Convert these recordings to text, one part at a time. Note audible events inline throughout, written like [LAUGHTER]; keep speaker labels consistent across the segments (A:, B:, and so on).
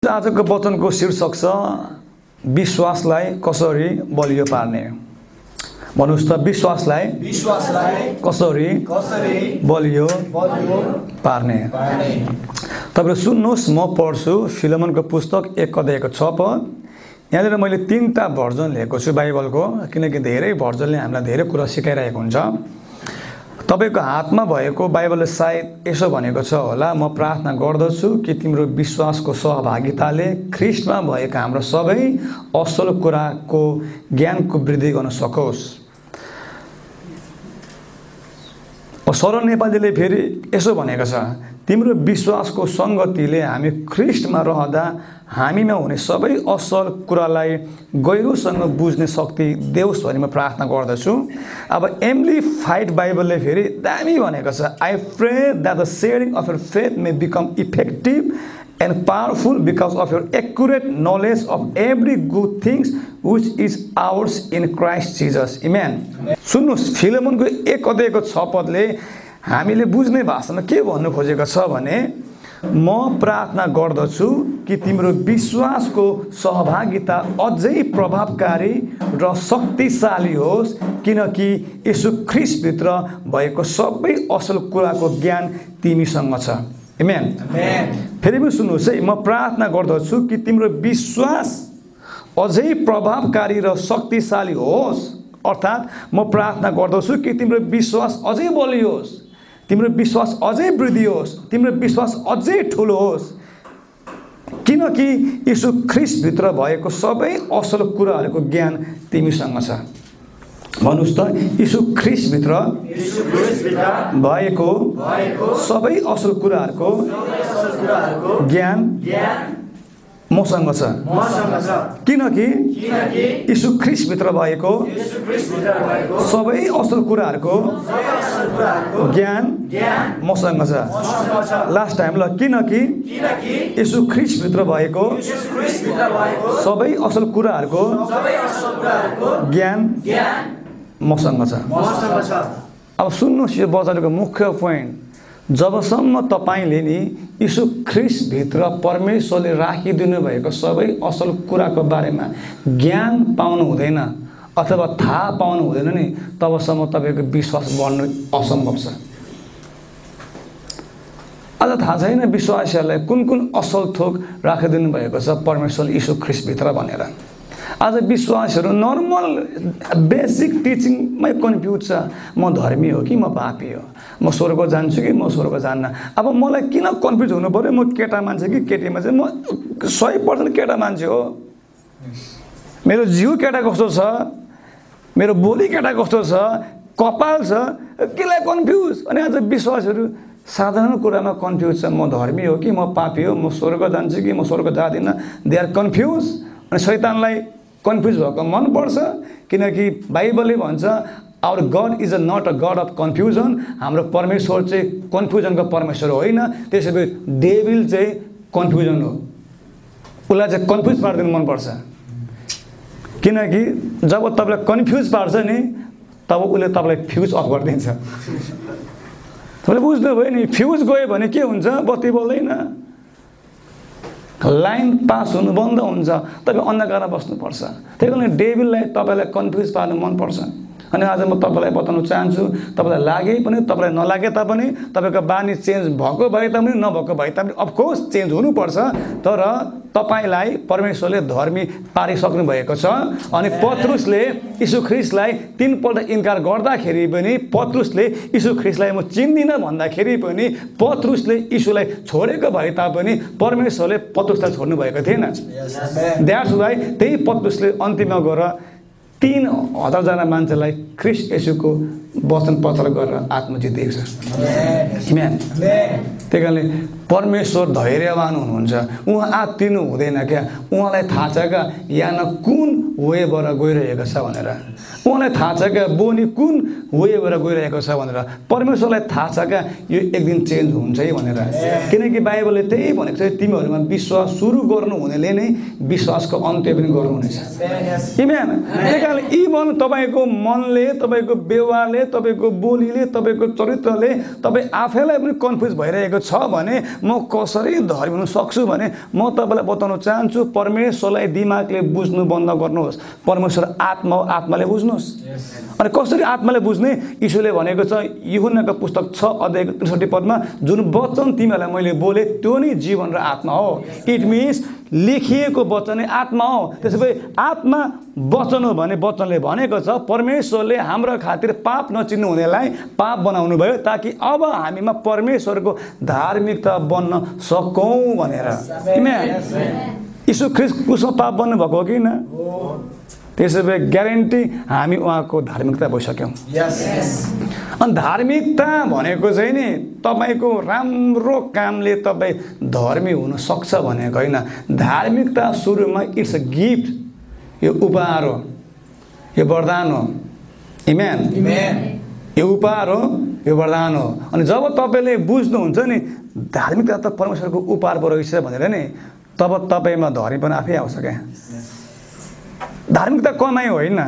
A: आजको वचनको शीर्षक छ विश्वासलाई कसरी बलियो पार्ने? भन्नुहोस् त विश्वासलाई कसरी
B: कसरी
A: बलियो पार्ने? तपाईँले सुन्नुहोस् म पढ्छु फिलोमनको पुस्तक एक अध्यायको छ पद। यहाँनिर मैले तिनवटा भर्जन लिएको छु बाइबलको किनकि धेरै भर्जनले हामीलाई धेरै कुरा सिकाइरहेको हुन्छ। तपाईँको हातमा भएको बाइबलले सायद यसो भनेको छ होला म प्रार्थना गर्दछु कि तिम्रो विश्वासको सहभागिताले ख्रिस्टमा भएका हाम्रो सबै असल कुराको ज्ञानको वृद्धि गर्न सकोस्। सरल नेपालीले फेरि यसो भनेको छ तिम्रो विश्वासको सङ्गतिले हामी ख्रिस्टमा रहँदा हामीमा हुने सबै असल कुरालाई गहिरोसँग बुझ्ने शक्ति देओस् भनी म प्रार्थना गर्दछु। अब एम्ली फाइट बाइबलले फेरि दामी भनेको छ I pray that the sharing of your faith may become effective and powerful because of your accurate knowledge of every good things which is ours in Christ Jesus amen सुन्नुहोस् फिलोमनको एक अध्यायको छ पदले हामीले बुझ्ने भाषामा के भन्नु खोजेको छ भने म प्रार्थना गर्दछु कि तिम्रो विश्वासको सहभागिता अझै प्रभावकारी र शक्तिशाली होस् किनकि यसो ख्रिसभित्र भएको सबै असल कुराको ज्ञान तिमीसँग छ।
B: Amen.
A: फेरि पनि सुन्नुहोस् है म प्रार्थना गर्दछु कि तिम्रो विश्वास अझै प्रभावकारी र शक्तिशाली होस्। अर्थात् म प्रार्थना गर्दछु कि तिम्रो विश्वास अझै बलियोस् तिम्रो विश्वास अझै वृद्धि होस् तिम्रो विश्वास अझै ठुलो होस्। किनकि यीशु ख्रिसभित्र भएको सबै असल कुराहरूको ज्ञान तिमीसँग छ। भन्नुहोस् त यीशु ख्रिसभित्र भएको सबै असल कुराहरूको ज्ञान मसँग छ। किनकि यीशु ख्रिसभित्र भएको सबै असल कुराहरूको ज्ञान मसँग छ। लास्ट टाइम ल किनकि यीशु ख्रिसभित्र भएको सबै असल कुराहरूको ज्ञान मसँग छ। अब सुन्नुहोस् यो वचनको मुख्य पोइन्ट जबसम्म तपाईँले नि यीशु ख्रिसभित्र परमेश्वरले राखिदिनु भएको सबै असल कुराको बारेमा ज्ञान पाउनु हुँदैन अथवा थाहा पाउनु हुँदैन नि तबसम्म तपाईँको विश्वास बढ्नु असम्भव छ। अझ थाहा छैन विश्वासीहरूलाई कुन कुन असल थोक राखिदिनु भएको छ परमेश्वर यीशु ख्रिसभित्र भनेर। आज विश्वासहरू नर्मल बेसिक टिचिङमै कन्फ्युज छ म धर्मी हो कि म पापी हो? म स्वर्ग जान्छु कि म स्वर्ग जान्न। अब मलाई किन कन्फ्युज हुनु पऱ्यो म केटा मान्छे कि केटी मान्छे? म सय पर्सेन्ट केटा मान्छे हो। मेरो जिउ केटा कस्तो छ? मेरो बोली केटा कस्तो छ? कपाल छ? केलाई कन्फ्युज अनि आज विश्वासहरू साधारण कुरामा कन्फ्युज छ। म धर्मी हो कि म पापी हो? म स्वर्ग जान्छु कि म स्वर्ग जाँदिनँ? दे आर कन्फ्युज अनि शैतानलाई कन्फ्युज भएको मनपर्छ किनकि बाइबलले भन्छ our God is a not a God of confusion हाम्रो परमेश्वर चाहिँ कन्फ्युजनको परमेश्वर होइन? त्यसैले डेभिल चाहिँ कन्फ्युजन हो। उसलाई चाहिँ कन्फ्युज पारिदिनु मनपर्छ। किनकि जब तपाईँलाई कन्फ्युज पार्छ नि तब उसले तपाईँलाई फ्युज अफ गरिदिन्छ। तपाईँले बुझ्नुभयो नि फ्युज गयो भने के हुन्छ? बत्ती बल्दैन। लाइन पास हुनु बन्द हुन्छ। तपाईँ अन्धकारमा बस्नुपर्छ। त्यही कारणले डेभिललाई तपाईँलाई कन्फ्युज पार्नु मनपर्छ। अनि आज म तपाईँलाई बताउन चाहन्छु तपाईँलाई लागे पनि तपाईँलाई नलागे तापनि तपाईँको बानी चेन्ज भएको भए तापनि नभएको भए तापनि अफकोर्स चेन्ज हुनुपर्छ। तर तपाईँलाई परमेश्वरले धर्मी पारिसक्नु भएको छ। अनि पत्रुसले यीशु ख्रिस्टलाई तिनपल्ट इन्कार गर्दाखेरि पनि पत्रुसले यीशु ख्रिस्टलाई म चिन्दिनँ भन्दाखेरि पनि पत्रुसले यीशुलाई छोडेको भए तापनि परमेश्वरले पत्रुसलाई छोड्नु भएको थिएन द्याट्स वाइ त्यही पत्रुसले अन्तिममा गएर तिन हजारजना मान्छेलाई ख्रिस्ट यसुको वचन प्रचार गरेर आत्मजित दिएको छ। म्यान त्यही कारणले परमेश्वर धैर्यवान हुनुहुन्छ। उहाँ आत्तिनु हुँदैन क्या? उहाँलाई थाहा छ क्या यहाँ कुन वेबाट गइरहेको छ भनेर। उहाँलाई थाहा छ क्या? बोनी कुन वेबाट गइरहेको छ भनेर। परमेश्वरलाई थाहा छ क्या यो एक दिन चेन्ज हुन्छ है भनेर। किनकि बाइबलले त्यही भनेको छ तिमीहरूमा विश्वास सुरु गर्नु हुनेले नै विश्वासको अन्त्य पनि गर्नुहुनेछ। त्यही कारणले इभन तपाईँको मनले तपाईँको व्यवहारले तपाईँको बोलीले तपाईँको चरित्रले तपाईँ आफैलाई पनि कन्फ्युज भइरहेको छ भने म कसरी धर्मी हुन सक्छु भने म तपाईँलाई बताउन चाहन्छु परमेश्वरलाई दिमागले बुझ्नु बन्द गर्नुहोस्। परमेश्वर आत्मा हो आत्माले बुझ्नुहोस्। अनि कसरी आत्माले बुझ्ने? यीशुले भनेको छ युहुन्नाको पुस्तक छ अध्यायको त्रिसठी पदमा जुन वचन तिमीहरूलाई मैले बोले त्यो नै जीवन र आत्मा हो। इट मिन्स लेखिएको वचन आत्मा हो। त्यसो भए आत्मा वचन हो भने वचनले भनेको छ परमेश्वरले हाम्रो खातिर पाप नचिन्नु हुनेलाई पाप बनाउनु भयो ताकि अब हामीमा परमेश्वरको धार्मिकता बन्न सकौँ भनेर। Amen. यीशु ख्रिस्ट कुसमा पाप बन्नु भएको हो कि न त्यसो भए ग्यारेन्टी हामी उहाँको धार्मिकता भइसक्यौँ। अनि धार्मिकता भनेको चाहिँ नि तपाईँको राम्रो कामले तपाईँ धर्मी हुन सक्छ भनेको होइन। धार्मिकता सुरुमा इट्स अ गिफ्ट यो उपहार हो यो वरदान हो। इमेन यो उपहार हो यो वरदान हो। अनि जब तपाईँले बुझ्नुहुन्छ नि धार्मिकता त परमेश्वरको उपहार पो रहेछ भनेर नि तब तपाईँमा धर्मी पनि आफै आउँछ क्या। धार्मिकता कमाइ होइन।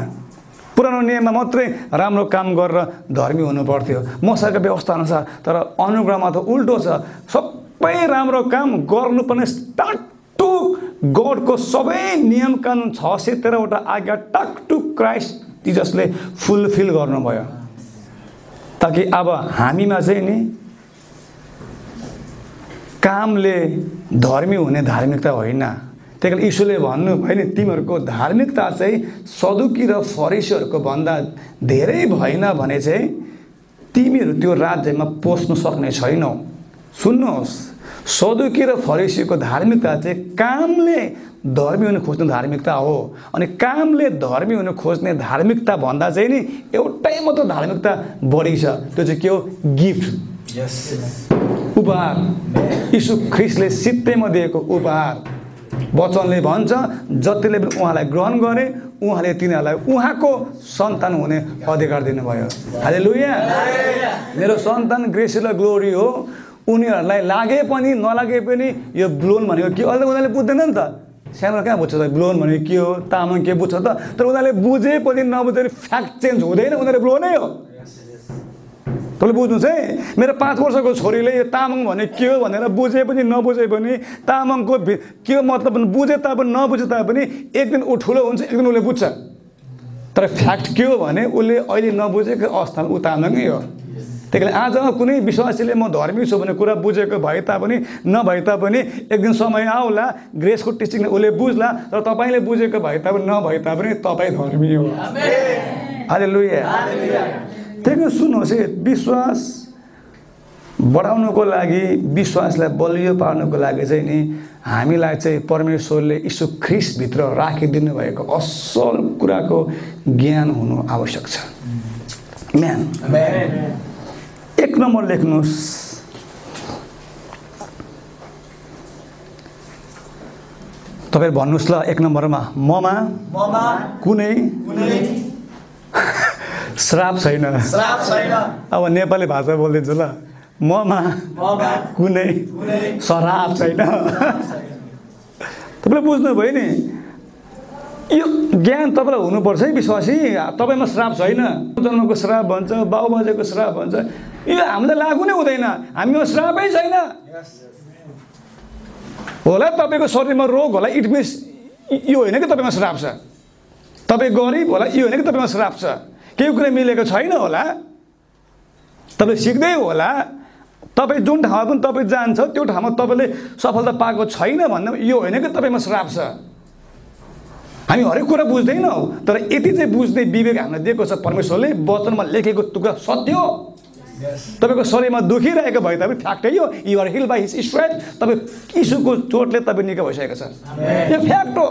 A: पुरानो नियममा मात्रै राम्रो काम गरेर धर्मी हुनु पर्थ्यो मसाको व्यवस्था अनुसार तर अनुग्रहमा त उल्टो छ। सबै राम्रो काम गर्नुपर्ने टाकटुक गडको सबै नियम कानुन छ सय तेह्रवटा आज्ञा टाकटुक क्राइस्ट जिजसले फुलफिल गर्नुभयो। ताकि अब हामीमा चाहिँ नि कामले धर्मी हुने धार्मिकता होइन। त्यही कारण यीशुले भन्नुभयो नि तिमीहरूको धार्मिकता चाहिँ सदुकी र फरिसीहरूको भन्दा धेरै भएन भने चाहिँ तिमीहरू त्यो राज्यमा पस्नु सक्ने छैनौ। सुन्नुहोस् सदुकी र फरिसीको धार्मिकता चाहिँ कामले धर्मी हुन खोज्ने धार्मिकता हो अनि कामले धर्मी हुन खोज्ने धार्मिकता भन्दा चाहिँ नि एउटै मात्र धार्मिकता बढी छ। त्यो चाहिँ के हो? गिफ्ट। उपहार। यीशु ख्रिस्टले सित्तैमा दिएको उपहार। वचनले भन्छ जतिले पनि उहाँलाई ग्रहण गरे उहाँले तिनीहरूलाई उहाँको सन्तान हुने अधिकार दिनुभयो। हाले लुया मेरो सन्तान ग्रेसिल ग्लोरी हो। उनीहरूलाई लागे पनि नलागे पनि यो ब्लोन भनेको के अहिले उनीहरूले बुझ्दैन नि त। सानो कहाँ बुझ्छ त? ब्लोन भनेको के हो? तामाङ के बुझ्छ त? तर उनीहरूले बुझे पनि नबुझे फ्याक्ट चेन्ज हुँदैन। उनीहरू ब्लोनै हो। तपाईँले बुझ्नुहोस् है मेरो पाँच वर्षको छोरीले यो तामाङ भने के हो भनेर बुझे पनि नबुझे पनि तामाङको भि- के मतलब बुझे तापनि नबुझे तापनि एक दिन ऊ ठुलो हुन्छ एक दिन उसले बुझ्छ। तर फ्याक्ट के हो भने उसले अहिले नबुझेको अवस्थामा ऊ तामाङै हो। त्यही कारण आज कुनै विश्वासीले म धर्मी छु भन्ने कुरा बुझेको भए तापनि नभए तापनि एक दिन समय आउला ग्रेसको टिचिङ उसले बुझ्ला तर तपाईँले बुझेको भए तापनि नभए तापनि तपाईँ धर्मी हो। अहिले लुया त्यही सुन्नुहोस् है विश्वास बढाउनुको लागि विश्वासलाई बलियो पार्नुको लागि चाहिँ नि हामीलाई चाहिँ परमेश्वरले यीशु ख्रिसभित्र राखिदिनु भएको असल कुराको ज्ञान हुनु आवश्यक छ। म्यान एक नम्बर लेख्नुहोस्। तपाईँहरू भन्नुहोस् ल एक नम्बरमा ममा
B: ममा
A: कुनै
B: कुनै
A: श्राप छैन।
B: श्राप छैन।
A: अब नेपाली भाषा बोलिदिन्छु ल। ममा
B: ममा
A: कुनै
B: कुनै
A: श्राप छैन। तपाईँले बुझ्नुभयो नि यो ज्ञान तपाईँलाई हुनुपर्छ है विश्वासी। तपाईँमा श्राप छैन। जन्मको श्राप भन्छ बाउ बाजेको श्राप भन्छ। यो हामीलाई लागु नै हुँदैन। हामीमा श्रापै छैन। होला तपाईँको शरीरमा रोग होला इट मिन्स यो होइन कि तपाईँमा श्राप छ। तपाईँ गरिब होला यो होइन कि तपाईँमा श्राप छ। केही कुरा मिलेको छैन होला। तपाईँ सिक्दै होला। तपाईँ जुन ठाउँमा पनि तपाईँ जान्छ त्यो ठाउँमा तपाईँले सफलता पाएको छैन भन्दा यो होइन कि तपाईँमा श्राप छ हामी हरेक कुरा बुझ्दैनौँ तर यति चाहिँ बुझ्ने विवेक हामीलाई दिएको छ। परमेश्वरले वचनमा लेखेको टुक्रा सत्य हो। तपाईँको शरीरमा दुखिरहेको भए तापनि फ्याक्टै हो। You're heal by his straight तपाईँ यीशुको चोटले तपाईँ निकै भइसकेको छ। यो फ्याक्ट हो।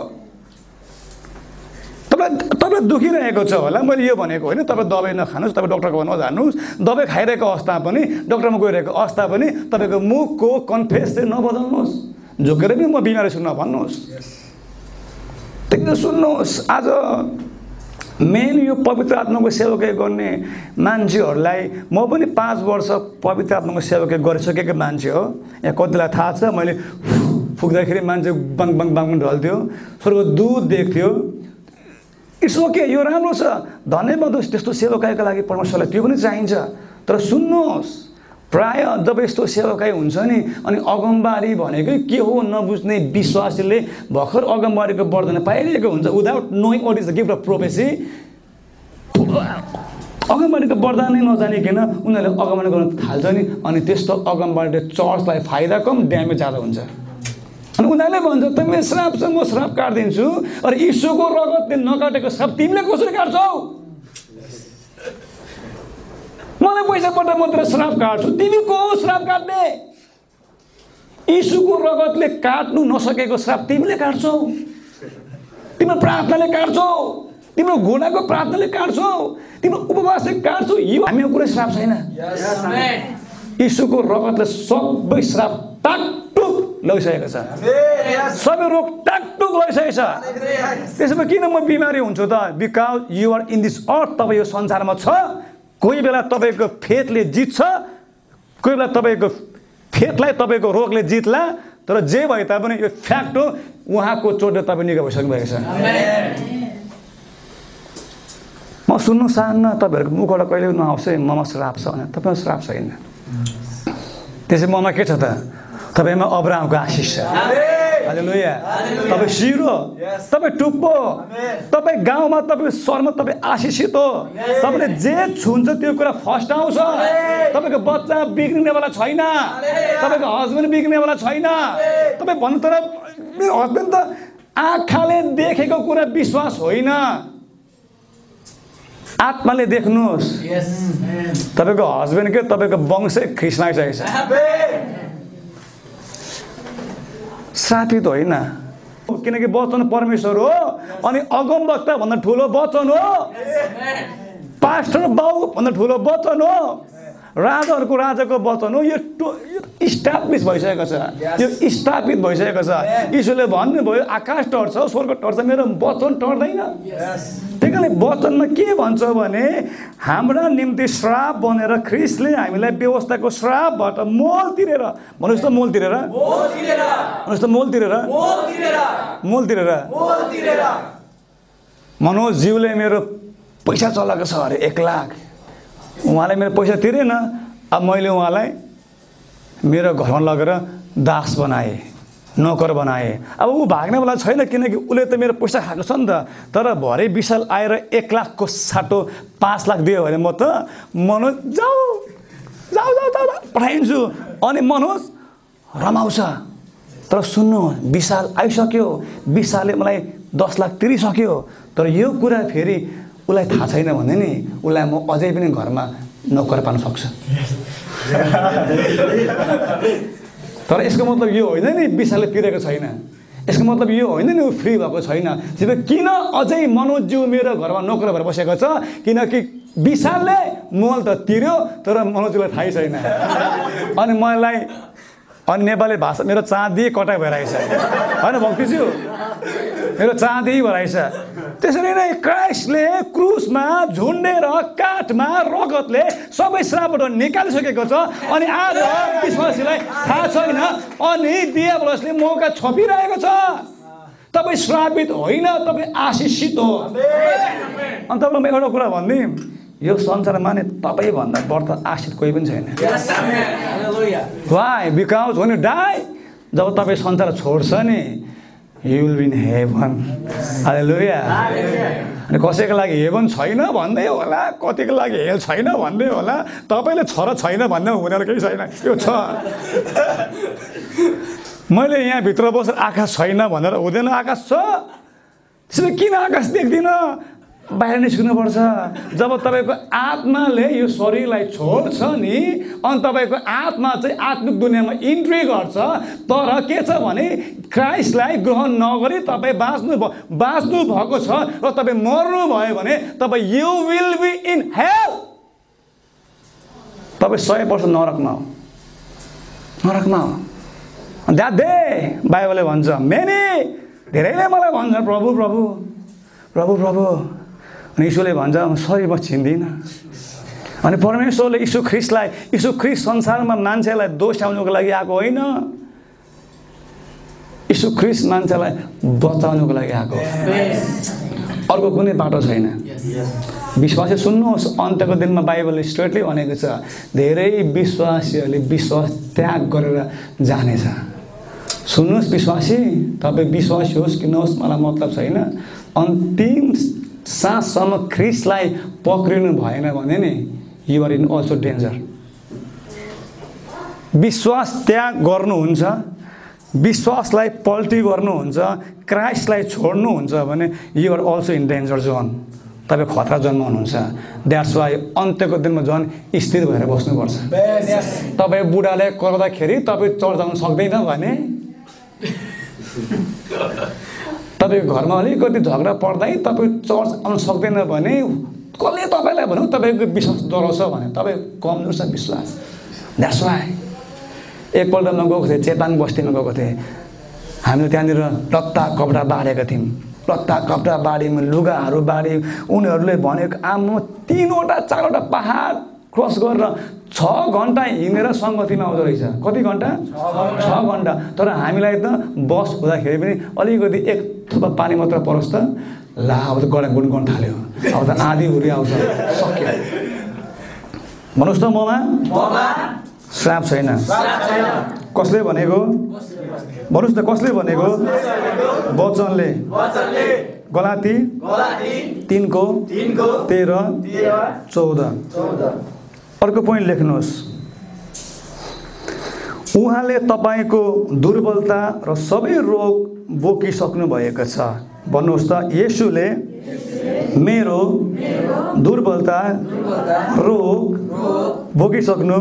A: तपाईँ तपाईँ दुखिरहेको छ होला। मैले यो भनेको होइन तपाईँ दबाई नखानुहोस् तपाईँ डक्टरको नजानुहोस् दबाई खाइरहेको अवस्था पनि डक्टरमा गइरहेको अवस्था पनि तपाईँको मुखको कन्फेस चाहिँ नबदल्नुहोस्। झुकेर पनि म बिमारी छु नभन्नुहोस्। त्यही सुन्नुहोस् आज मेन यो पवित्र आत्माको सेवकै गर्ने मान्छेहरूलाई म पनि पाँच वर्ष पवित्र आत्माको सेवकै गरिसकेको मान्छे हो। यहाँ कतिलाई थाहा छ मैले फुक्दाखेरि मान्छे बाङ बाङ बाङ ढल्थ्यो। स्वर्ग दुध देख्थ्यो। इट्स ओके यो राम्रो छ धन्यवाद होस् त्यस्तो सेवकाईको लागि परमेश्वरलाई त्यो पनि चाहिन्छ। तर सुन्नुहोस् प्राय जब यस्तो सेवाकाई हुन्छ नि अनि अगमबारी भनेकै के हो नबुझ्ने विश्वासीले भर्खर अगमबारीको वर्धन पाइरहेको हुन्छ। Without knowing what is the gift of prophecy अगमबारीको वरदान नै नजानिकन उनीहरूले अगमबाडी गर्न थाल्छ नि? अनि त्यस्तो अगमबारीले चर्चलाई फाइदा कम ड्यामेज ज्यादा हुन्छ। उनीहरूले भन्छ तिमीले श्राप छ म श्राप काटिदिन्छु अरे ईश्वरको रगतले नकाटेको श्राप तिमीले कसरी काट्छौ? मलाई पैसा पठाए मात्र श्राप काट्छु। तिमी को हो श्राप काट्ने? यीशुको रगतले काट्नु नसकेको श्राप तिमीले काट्छौ। तिम्रो प्रार्थनाले काट्छौ। तिम्रो घोडाको प्रार्थनाले काट्छौ। तिम्रो उपवासले काट्छौ। यो हामीको कुनै श्राप छैन। यीशुको रगतले सबै श्राप टाकटुक लगिसकेको छ सबै रोग टाकटुक लगिसकेको छ त्यसो भए किन म बिमारी हुन्छु त because you're in this earth तपाईँ यो संसारमा छ कोही बेला तपाईँको फेथले जित्छ कोही बेला तपाईँको फेथलाई तपाईँको रोगले जित्ला तर जे भए तापनि यो फ्याक्ट हो उहाँको चोटले तपाईँ निको भइसक्नु भएको छ म सुन्नु चाहन्न तपाईँहरूको मुखबाट कहिले नआउँछ है ममा श्राप छ भने तपाईँमा श्राप छैन त्यसै ममा के छ त तपाईँमा अब्रामको आशिष छ हालेलुया तपाईँ सिरो तपाईँ टुप्पो तपाईँ गाउँमा तपाईँ सहरमा तपाईँ आशिषित हो तपाईँले जे छुन्छ त्यो कुरा फर्स्ट आउँछ तपाईँको बच्चा बिग्रिनेवाला छैन तपाईँको हस्बेन्ड बिग्रिनेवाला छैन तपाईँ भन्नु तर मेरो हस्बेन्ड त आँखाले देखेको कुरा विश्वास होइन आत्माले देख्नुहोस् तपाईँको हस्बेन्डकै तपाईँको वंशै ख्रिस्नाइसकेको छ श्रापित होइन। किनकि वचन परमेश्वर हो अनि अगमवक्ता भन्दा ठुलो वचन हो। पास्टर बाउ भन्दा ठुलो वचन हो। राजाहरूको राजाको वचन हो। यो टो यो स्टाब्लिस भइसकेको छ। यो स्थापित भइसकेको छ। यीशुले भन्नुभयो आकाश टर्छ स्वर्ग टर्छ। मेरो वचन टर्दैन। कारणले वचनमा के भन्छ भने हाम्रा निम्ति श्राप बनेर ख्रिसले हामीलाई व्यवस्थाको श्रापबाट मोल तिरेर भन्नुहोस् त मोल तिरेर भन्नुहोस् त मोल तिरेर मोल तिरेर। मनोज ज्यूले मेरो पैसा चलाएको छ अरे एक लाख। उहाँले मेरो पैसा तिरेन। अब मैले उहाँलाई मेरो घरमा लगेर दास बनाएँ। नोकर बनाएँ। अब ऊ भाग्नेवाला छैन किनकि उसले त मेरो पैसा खाएको छ नि त। तर भरे विशाल आएर एक लाखको साटो पाँच लाख दियो भने म त मनोज जाऊ जाऊ जाऊ जाऊ पठाइदिन्छु। अनि मनोज रमाउँछ। तर सुन्नु विशाल आइसक्यो। विशालले मलाई दस लाख तिरिसक्यो। तर यो कुरा फेरि उसलाई थाहा छैन भने नि उसलाई म अझै पनि घरमा नोकर पाउन सक्छु। [LAUGHS] तर यसको मतलब यो होइन नि विशालले तिरेको छैन। यसको मतलब यो होइन नि ऊ फ्री भएको छैन। किन अझै मनोजज्यू मेरो घरमा नोकर भएर बसेको छ? किनकि विशालले मोल त तिर्यो तर मनोजलाई थाहै छैन। अनि मलाई अनि नेपाली भाषा मेरो चाँदी कटाइ भइरहेछ। होइन भक्तिज्यू? मेरो चाँदी भइरहेछ। त्यसरी नै क्राइस्टले क्रुसमा झुन्डेर काठमा रगतले सबै श्रापबाट निकालिसकेको छ अनि आज विश्वासीलाई थाहा छैन। अनि दियाबलसले मौका छोपिरहेको छ। तपाईँ श्रापित होइन तपाईँ आशिषित हो। अनि तपाईँलाई म एउटा कुरा भनिदिउँ यो संसारमा नि तपाईँभन्दा व्रत आशित कोही पनि छैन। Why because when you die जब तपाईँ संसार छोड्छ नि you will be in heaven hallelujah अनि कसैको लागि हेभन छैन भन्दै होला कतिको लागि हेल छैन भन्दै होला तपाईँले छ र छैन भन्दा हुनेर केही छैन। यो छ। [LAUGHS] मैले यहाँभित्र बसेर आकाश छैन भनेर हुँदैन आकाश छ। त्यसो किन आकाश देख्दिनँ? बाहिर निस्किनुपर्छ। जब तपाईँको आत्माले यो शरीरलाई छोड्छ नि अनि तपाईँको आत्मा चाहिँ आत्मिक दुनियाँमा इन्ट्री गर्छ तर के छ भने क्राइस्टलाई ग्रहण नगरी तपाईँ बाँच्नु भ बाँच्नु भएको छ र तपाईँ मर्नु भयो भने तपाईँ you will be in health तपाईँ सय वर्ष नरकमा हो। नरकमा हो। दे बाइबलले भन्छ मेनी धेरैले मलाई भन्छ प्रभु प्रभु प्रभु प्रभु। अनि यीशुले भन्छ सरी म चिन्दिनँ। अनि परमेश्वरले यीशु ख्रिस्टलाई यीशु ख्रिस्ट संसारमा मान्छेलाई दोस्याउनुको लागि आएको होइन। यीशु ख्रिस्ट मान्छेलाई बचाउनुको लागि आएको। अर्को कुनै बाटो छैन। विश्वासी सुन्नुहोस् अन्त्यको दिनमा बाइबलले स्ट्रेटली भनेको छ धेरै विश्वासीहरूले विश्वास त्याग गरेर जानेछ। सुन्नुहोस् विश्वासी तपाईँ विश्वासी होस् कि नहोस् मलाई मतलब छैन। अन्तिम साससम्म ख्रिसलाई पक्रिनु भएन भने नि युआर इन अल्सो डेन्जर विश्वास त्याग गर्नुहुन्छ विश्वासलाई पल्टी गर्नुहुन्छ क्राइस्टलाई छोड्नुहुन्छ भने you're also in danger zone तपाईँ खतरा जोनमा हुनुहुन्छ। द्याट्स वाइ अन्त्यको दिनमा झन् स्थिर भएर बस्नुपर्छ। तपाईँ बुढाले कराउँदाखेरि तपाईँ चर्च जानु सक्दैन भने तपाईँको घरमा अलिकति झगडा पर्दै तपाईँ चर्च आउनु सक्दैन भने कसले तपाईँलाई भनौँ तपाईँको विश्वास डराउँछ भने तपाईँ कमजोर छ विश्वास। द्याट्स वाइ एकपल्ट म गएको थिएँ चेताङ बस्तीमा गएको थिएँ। हामीले त्यहाँनिर लत्ता कपडा बाँडेका थियौँ। लत्ता कपडा बाढ्यौँ लुगाहरू बाढ्यौँ उनीहरूले भनेको आम्म तिनवटा चारवटा पहाड क्रस गरेर छ घन्टा हिँडेर सङ्गतिमा आउँदो रहेछ। कति घन्टा? छ घन्टा। तर हामीलाई त बस हुँदाखेरि पनि अलिकति एक थोपा पानी मात्र परोस् त ला अब त गडा गुड गर्नु थाल्यो। अब त आधी हुरी आउँछ। सक्यो। भन्नुहोस् त ममा। श्राप छैन। कसले भनेको? भन्नुहोस् त कसले भनेको? वचनले। गलाती। तिनको। तेह्र। चौध। अर्को पोइन्ट लेख्नुहोस्। उहाँले तपाईँको दुर्बलता र सबै रोग बोकिसक्नु भएको छ। भन्नुहोस् त यसुले मेरो दुर्बलता रोग बोकिसक्नु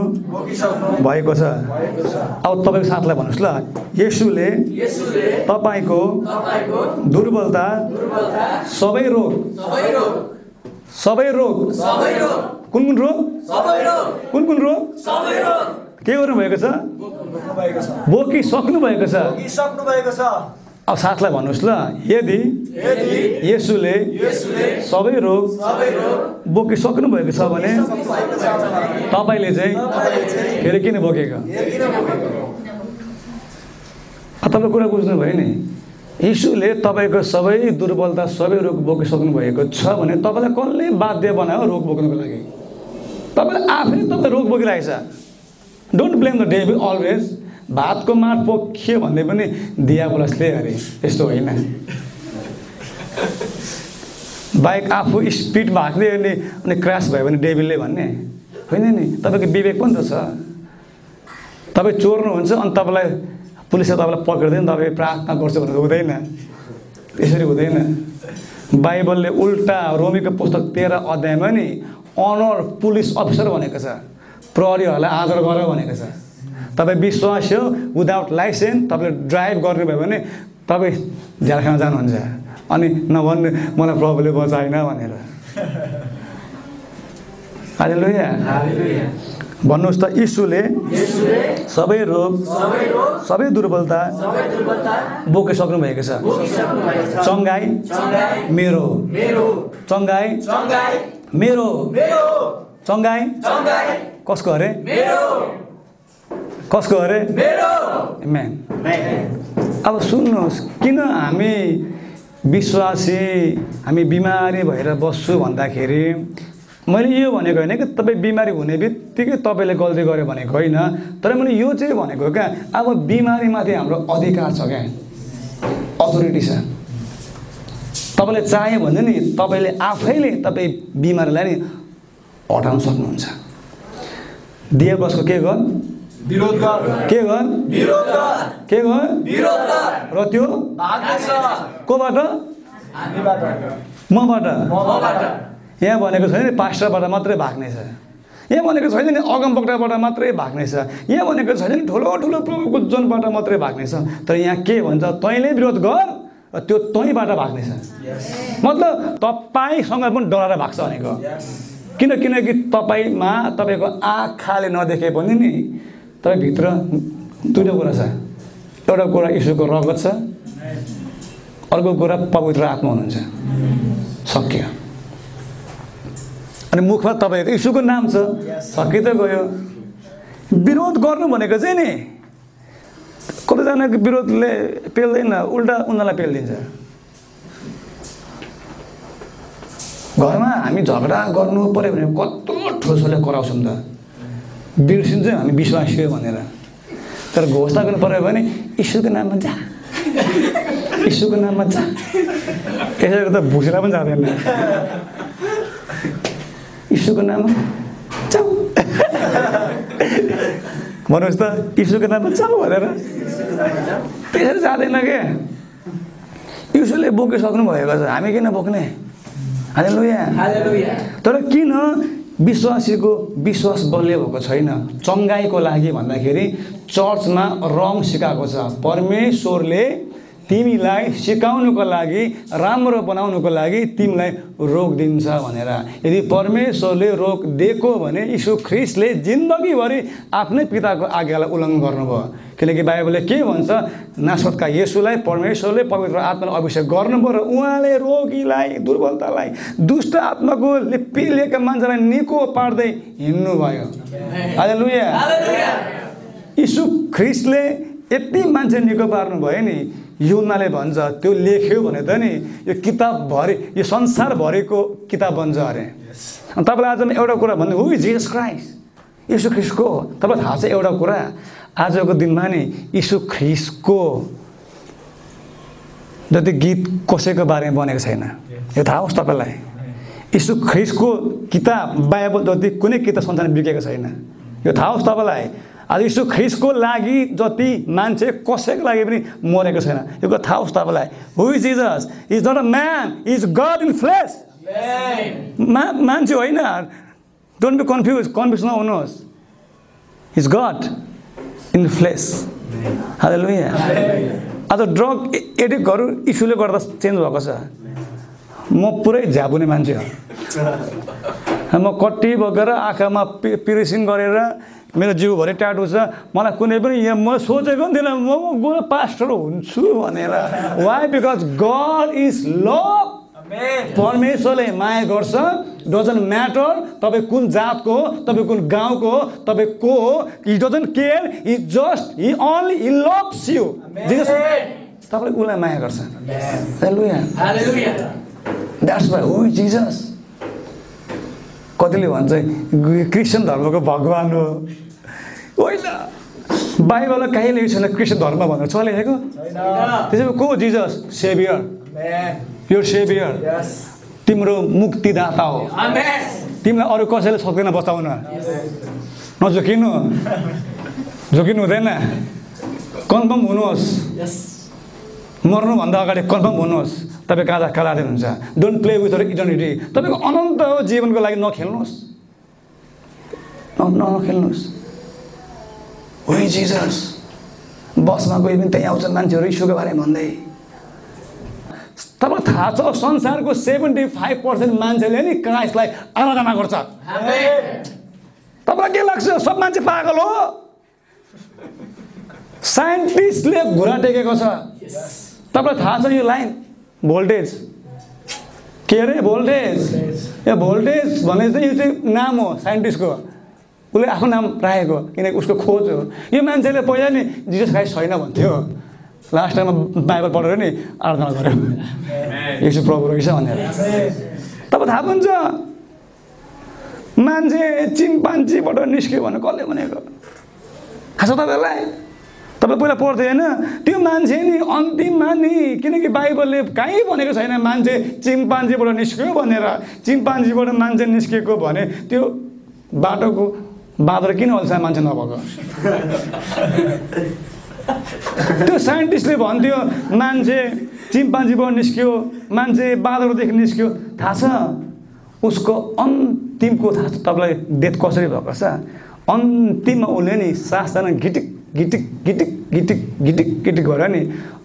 A: भएको छ। अब तपाईँको साथलाई भन्नुहोस् ल यसुले तपाईँको दुर्बलता सबै रोग
B: सबै रोग
A: सबै रोग कुन कुन रोग
B: सबै रोग
A: कुन कुन रोग
B: सबै रोग
A: के गर्नुभएको छ?
B: भएको छ।
A: बोकिसक्नु भएको छ।
B: बोकिसक्नु भएको छ
A: अब साथलाई भन्नुहोस् ल यदि
B: यदि
A: यसुले
B: यसुले
A: सबै रोग
B: सबै रोग
A: बोकिसक्नु भएको छ भने
B: भएको छ भने
A: तपाईँले चाहिँ फेरि किन बोकेको?
B: किन बोकेको?
A: अब तपाईँको कुरा बुझ्नुभयो नि। यीशुले तपाईँको सबै दुर्बलता सबै रोग बोकिसक्नु भएको छ भने तपाईँलाई कसले बाध्य बनायो रोग बोक्नुको लागि? तपाईँले आफै तपाईँ रोग बोकिरहेछ don't blame the devil always भातको माट पोखियो भन्ने पनि दियाबलसले अरे। यस्तो होइन। बाइक आफू स्पिड भाग्दै अनि अनि क्रास भयो भने डेभिलले भन्ने। होइन नि? तपाईँको विवेक पनि त छ। तपाईँ चोर्नुहुन्छ अनि तपाईँलाई पुलिसले तपाईँलाई पक्रिँदैन तपाईँ प्रार्थना गर्छु भनेर हुँदैन। त्यसरी हुँदैन। बाइबलले उल्टा रोमीको पुस्तक तेह्र अध्यायमा नि अनर पुलिस अफिसर भनेको छ। प्रहरीहरूलाई आदर गर भनेको छ। तपाईँ विश्वास हो विदाउट लाइसेन्स तपाईँले ड्राइभ गर्नुभयो भने तपाईँ झ्यालखाना जानुहुन्छ। अनि नभन्नु मलाई प्रभुले बचाएन भनेर। हालेलुया भन्नुहोस् त यीशुले
B: यसुले
A: सबै रोग
B: सबै
A: दुर्बलता बोकिसक्नु भएको छ। चङ्गाई मेरो। चङ्गाई मेरो
B: मेरो
A: चङ्गाई। कसको अरे
B: मेरो।
A: कसको अरे
B: मेरो।
A: म्यान अब सुन्नुहोस् किन हामी विश्वासी हामी बिमारी भएर बस्छु भन्दाखेरि मैले यो भनेको होइन कि तपाईँ बिमारी हुने बित्तिकै तपाईँले गल्ती गर्यो भनेको होइन तर मैले यो चाहिँ भनेको क्या अब बिमारीमाथि हाम्रो अधिकार छ क्या? अथोरिटी छ। तपाईँले चाह्यो भने नि तपाईँले आफैले तपाईँ बिमारीलाई नि हटाउन सक्नुहुन्छ। दिया बसको के गर। के गर। के गर। र त्यो? कोबाट? मबाट। यहाँ भनेको छैन नि पास्टरबाट मात्रै भाग्नेछ। यहाँ भनेको छैन नि अगमबक्ताबाट मात्रै भाग्नेछ। यहाँ भनेको छैन नि ठुलो ठुलो प्रभुको जनबाट मात्रै भाग्नेछ। तर यहाँ के भन्छ? तैँले विरोध गर। त्यो तैँबाट भाग्नेछ। मतलब तपाईँसँग पनि डराएर भाग्छ भनेको। किन किनकि तपाईँमा तपाईँको आँखाले नदेखे पनि नि तपाईँभित्र दुइटा कुरा छ। एउटा कुरा ईश्वरको रगत छ अर्को कुरा पवित्र आत्मा हुनुहुन्छ। सक्यो। अनि मुखमा तपाईँको यीशुको नाम छ। सकि त गयो। विरोध गर्नु भनेको चाहिँ नि कतिजनाको विरोधले पेल्दैन उल्टा उनीहरूलाई पेलिदिन्छ। घरमा हामी झगडा गर्नु पऱ्यो भने कत्रो ठुलोसोले कराउँछौँ त। बिर्सिन्छ हामी विश्वासी भनेर। तर घोषणा गर्नु पऱ्यो भने ईश्वरको नाममा जा। ईश्वरको नाममा जा। यसरी त भुसेर पनि जाँदैन। ईश्वरको नाममा जाऊ। भन्नुहोस् त ईश्वरको नाममा जाऊ भनेर। त्यसरी जाँदैन क्या ईश्वरले बोकिसक्नु भएको छ। हामी किन बोक्ने? हाले लुया
B: हालेलुया।
A: तर किन विश्वासीको विश्वास बलियो भएको छैन? चङ्गाइको लागि भन्दाखेरि चर्चमा रङ सिकाएको छ। परमेश्वरले तिमीलाई सिकाउनुको लागि राम्रो बनाउनुको लागि तिमीलाई रोग दिन्छ भनेर। यदि परमेश्वरले रोग दिएको भने यीशु ख्रिस्टले जिन्दगीभरि आफ्नै पिताको आज्ञालाई उल्लङ्घन गर्नुभयो। किनकि बाइबलले के भन्छ नासवतका येसुलाई परमेश्वरले पवित्र आत्मालाई अभिषेक गर्नुभयो र उहाँले रोगीलाई दुर्बलतालाई दुष्ट आत्माको पिलिएका मान्छेलाई निको पार्दै हिँड्नुभयो। आज लुया यीशु ख्रिस्टले यति मान्छे निको पार्नुभयो नि युनाले भन्छ त्यो लेख्यो भने त नि यो किताबभरि यो संसारभरिको किताब बन्छ अरे। अनि तपाईँलाई आज म एउटा कुरा भन्नु हु जिजस क्राइस्ट यीशु ख्रिस्टको? तपाईँलाई थाहा छ एउटा कुरा आजको दिनमा नि यीशु ख्रिस्टको जति गीत कसैको बारेमा बनेको छैन। यो थाहा होस् तपाईँलाई। यीशु ख्रिस्टको किताब बाइबल जति कुनै किताब संसारमा बिकेको छैन। यो थाहा होस् तपाईँलाई। आज यीशु ख्रिस्टको लागि जति मान्छे कसैको लागि पनि मरेको छैन। यो कुरा थाहा होस् तपाईँलाई। Who is Jesus is not a man is God in flesh मा मान्छे होइन। डोन्ट बी कन्फ्युज कन्फ्युज नहुनुहोस्। इज गड इन फ्लेस आज ड्रग एडिक्टहरू इस्युले गर्दा चेन्ज भएको छ। म पुरै झ्यापुने मान्छे हो। [LAUGHS] म कट्टी बोकेर आँखामा पि पिरिसिङ गरेर मेरो जिउभरि ट्याटु छ। मलाई कुनै पनि यहाँ म सोचेको पनि थिएन म गएर पास्टर हुन्छु भनेर। Why because God is love परमेश्वरले माया गर्छ। डजन्ट म्याटर तपाईँ कुन जातको हो तपाईँ कुन गाउँको हो तपाईँ को हो। He doesn't care he just he only he loves you तपाईँले उसलाई माया गर्छ। द्याट्स वाइ हो जिजस कतिले भन्छ क्रिस्चियन धर्मको भगवान् हो। होइन। बाइबलमा कहीँ लेखेको छैन क्रिस्चियन धर्म भनेर। चलेको त्यसो भए को जिजस? सेभियर। यो सेभियर तिम्रो मुक्तिदाता हो। तिमीलाई अरू कसैले सक्दैन बचाउन। नझुकिनु झुकिनु हुँदैन। कन्फर्म हुनुहोस्। मर्नुभन्दा अगाडि कन्फर्म हुनुहोस्। तपाईँ कहाँ कहाँ हुन्छ। डोन्ट प्ले विथ इटर्निटी तपाईँको अनन्त जीवनको लागि नखेल्नुहोस्। नखेल्नुहोस्। हो जिजस बसमा गयो भने त्यहीँ आउँछ मान्छेहरू इस्युको बारेमा भन्दै। तपाईँलाई थाहा छ संसारको सेभेन्टी फाइभ पर्सेन्ट मान्छेले नि क्राइस्टलाई आराधना गर्छ। तपाईँलाई के लाग्छ? सब मान्छे पागल हो। साइन्टिस्टले घुरा टेकेको छ तपाईँलाई थाहा छ यो लाइन? भोल्टेज के अरे? भोल्टेज यो भोल्टेज भने चाहिँ यो चाहिँ नाम हो साइन्टिस्टको उसले आफ्नो नाम राखेको किनकि उसको खोज हो। यो मान्छेले पहिला नि जिजस क्राइस्ट छैन भन्थ्यो। लास्ट टाइममा बाइबल पढेर नि आराधना गऱ्यो यसो प्रभु रहेछ भनेर। तपाईँ थाहा हुन्छ मान्छे चिम्पान्जीबाट निस्क्यो भने कसले भनेको? थाहा छ तपाईँहरूलाई तपाईँ पहिला पढ्थ्यो होइन त्यो मान्छे नि अन्तिममा नि किनकि बाइबलले कहीँ भनेको छैन मान्छे चिम्पान्जीबाट निस्क्यो भनेर। चिम्पान्जीबाट मान्छे निस्केको भने त्यो बाटोको बाँदर किन अहिलेसम्म मान्छे नभएको? त्यो साइन्टिस्टले भन्थ्यो मान्छे चिम्पान्जीबाट निस्क्यो मान्छे बाँदरदेखि निस्क्यो। थाहा छ उसको अन्तिमको थाहा छ तपाईँलाई डेथ कसरी भएको छ? अन्तिममा उसले नि सासजना गिटिक गिटिक गिटिक गिटिक गिटिक गिटिक गरेर नि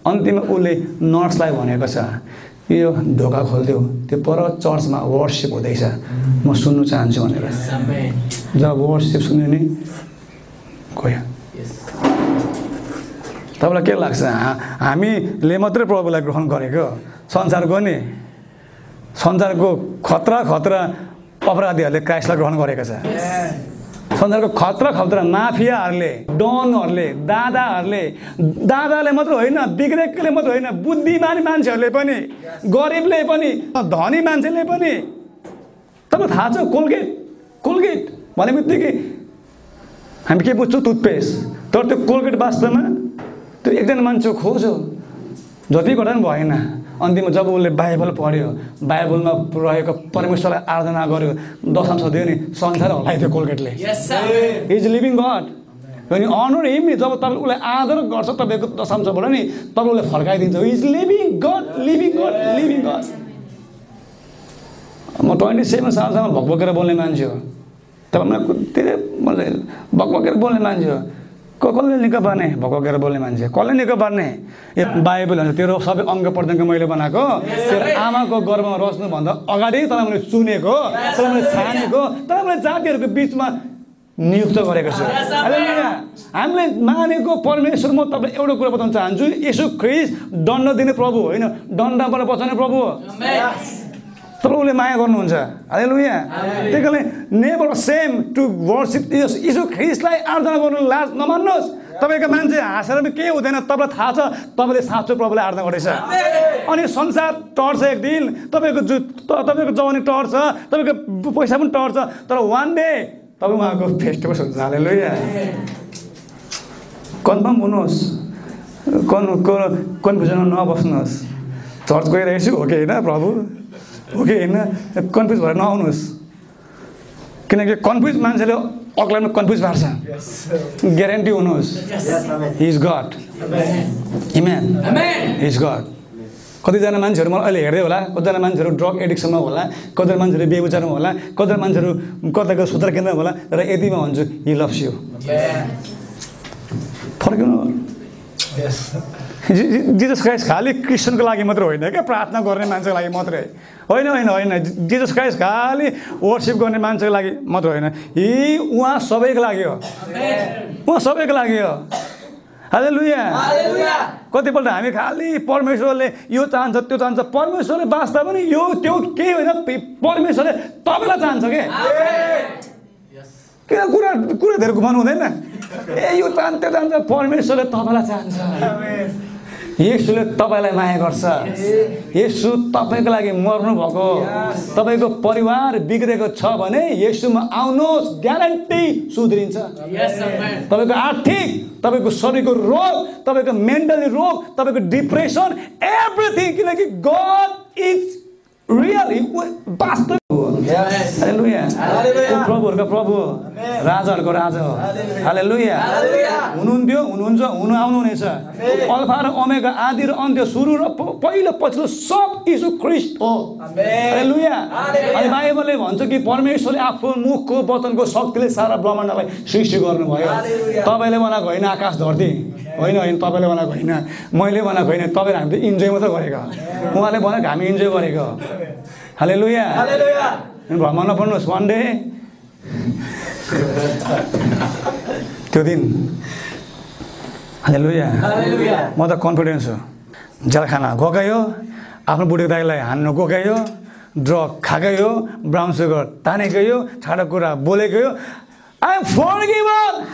A: अन्तिममा उसले नर्सलाई भनेको छ। यो ढोका खोलिदियो। त्यो पर चर्चमा वर्सिप हुँदैछ। म सुन्नु चाहन्छु भनेर। जब वर्सिप सुन्यो नि। गयो। तपाईँलाई के लाग्छ? हामीले मात्रै प्रभुलाई ग्रहण गरेको? संसारको नि? संसारको खतरा खतरा अपराधीहरूले क्राइस्टलाई ग्रहण गरेको छ। संसारको खतरा खतरा माफियाहरूले डनहरूले दादाहरूले दादाले मात्र होइन बिग्रेकोले मात्र होइन बुद्धिमान मान्छेहरूले पनि गरिबले पनि धनी मान्छेले पनि। तपाईँलाई थाहा छ कोलगेट? कोलगेट भने बित्तिकै हामी के बुझ्छौँ? टुथपेस्ट। तर त्यो कोलगेट वास्तवमा त्यो एकजना मान्छे खोज्यो जति गर्दा पनि भएन। अन्तिममा जब उसले बाइबल पढ्यो बाइबलमा रहेको परमेश्वरलाई आराधना गर्यो दशांश दियो नि संसार हल्लाइदियो कोलगेटले. इज लिभिङ गड अनि अनुर हिम नि जब तपाईँले उसलाई आदर गर्छ तपाईँको दशांशबाट नि तपाईँ उसलाई फर्काइदिन्छ। Is living God living God living God म ट्वेन्टी सेभेन सालसम्म भकभकेर बोल्ने मान्छे हो। तपाईँ मलाई धेरै मैले भकभकेर बोल्ने मान्छे हो। कसले निको पार्ने भकभकेर बोल्ने मान्छे। कसले निको पार्ने यो बाइबल भन्छ तेरो सबै अङ्ग प्रत्यङ्ग मैले बनाएको। तेरो आमाको गर्भमा रच्नुभन्दा अगाडि तँलाई मैले चुनेको तँलाई मैले छानेको तँलाई मैले जातिहरूको बिचमा नियुक्त गरेको छु। हामीले मानेको परमेश्वर म तपाईँलाई एउटा कुरा बताउन चाहन्छु। यसो ख्रिस दण्ड दिने प्रभु होइन? दण्डबाट बचाउने प्रभु हो. तर उसले माया गर्नुहुन्छ। अरे लुया त्यही कारणले नेभर सेम टु वर्सिप यसो ख्रिसलाई आराधना गर्नु लाज नमान्नुहोस्। तपाईँको मान्छे हाँसेर पनि केही हुँदैन तपाईँलाई थाहा छ तपाईँले साँचो प्रभुलाई आराधना गर्दैछ। अनि संसार टर्छ एक दिन तपाईँको जु तपाईँको जवानी टर्छ तपाईँको पैसा पनि टर्छ तर वान डे तपाईँ उहाँको फेस्टिभल हुन्छ। हाले लुया कन्फर्म हुनुहोस्। कन् कन्फ्युजनमा नबस्नुहोस्। चर्च गइरहेको छु हो कि होइन प्रभु? हो कि होइन? कन्फ्युज भएर नआउनुहोस्। किनकि कन्फ्युज मान्छेले अग्लाइमा कन्फ्युज पार्छ। ग्यारेन्टी हुनुहोस्। हि इज गड हिम्यान. इज गड कतिजना मान्छेहरू मलाई अहिले हेर्दै होला कतिजना मान्छेहरू ड्रग एडिक्सनमा होला कतिजना मान्छेहरू बेबुचारमा होला कतिजना मान्छेहरू कताको सुधार केन्द्रमा होला र यतिमा भन्छु हि लभ्स यु फरक जिजस क्राइस्ट खालि क्रिस्चियनको लागि मात्र होइन क्या? प्रार्थना गर्ने मान्छेको लागि मात्रै। होइन होइन होइन। जिजस क्राइस्ट खालि वर्सिप गर्ने मान्छेको लागि मात्र होइन। यी उहाँ सबैको लागि हो। उहाँ सबैको लागि हो। हाले लुया. कतिपल्ट हामी खालि परमेश्वरले यो चाहन्छ त्यो चाहन्छ। परमेश्वरले बाँच्दा पनि यो त्यो केही होइन। परमेश्वरले तपाईँलाई चाहन्छ के? किन कुरा कुरा धेरै घुमाउनु हुँदैन ए यो चाहन्छ त्यो चाहन्छ। परमेश्वरले तपाईँलाई चाहन्छ। यसुले तपाईँलाई माया गर्छ। यसु तपाईँको लागि मर्नु भएको तपाईँको परिवार बिग्रेको छ भने यसुमा आउनुहोस् ग्यारेन्टी सुध्रिन्छ. तपाईँको आर्थिक तपाईँको शरीरको रोग तपाईँको मेन्टली रोग तपाईँको डिप्रेसन एभ्रिथिङ किनकि गड इज रियली वास्तव प्रभुहरूको प्रभु राजाहरूको राजा हो हालेलुया
B: हालेलुया।
A: हुनुहुन्थ्यो हुनुहुन्छ हुनु आउनुहुनेछ अल्फा र ओमेगा आदि र अन्त्य सुरु र पहिलो पछिल्लो सब यीशु ख्रिस्ट हो। हालेलुया अनि बाइबलले भन्छ कि परमेश्वरले आफ्नो मुखको वचनको शक्तिले सारा ब्रह्माण्डलाई सृष्टि गर्नुभयो। तपाईँले बनाएको होइन आकाश धरती। होइन होइन तपाईँले बनाएको होइन। मैले बनाएको होइन तपाईँले हामी त इन्जोय मात्रै गरेको। उहाँले बनाएको हामी इन्जोय गरेको। हालेलुया भ्रमण नपर्नुहोस् वान डे त्यो दिन हालेलुया
B: Hallelujah.
A: म त कन्फिडेन्स हो जेलखाना गयो आफ्नो बुढी दाईलाई हान्नु गयो ड्रग खाएकै हो ब्राउन सुगर तानेकै हो छाडा कुरा बोलेकै हो आई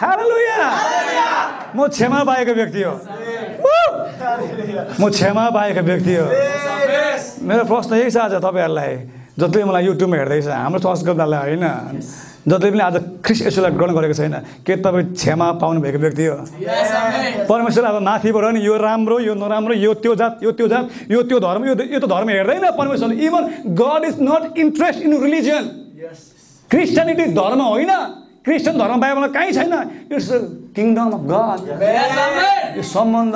A: हालेलुया म क्षमा पाएको व्यक्ति हो! म क्षमा पाएको व्यक्ति हो मेरो प्रश्न यही छ आज तपाईँहरूलाई जसले मलाई युट्युबमा हेर्दैछ हाम्रो संस्कृतलाई होइन। जसले पनि आज ख्रिस्ट यसोलाई ग्रहण गरेको छैन के तपाईँ क्षमा पाउनु भएको व्यक्ति हो. परमेश्वर अब माथिबाट नि यो राम्रो यो नराम्रो यो त्यो जात यो त्यो जात यो त्यो धर्म यो यो त धर्म हेर्दैन परमेश्वरले। Even God is not interest in religion Christianity धर्म होइन। क्रिस्चियन धर्म बाइबलमा कहीँ छैन। It's kingdom of God. यो सम्बन्ध।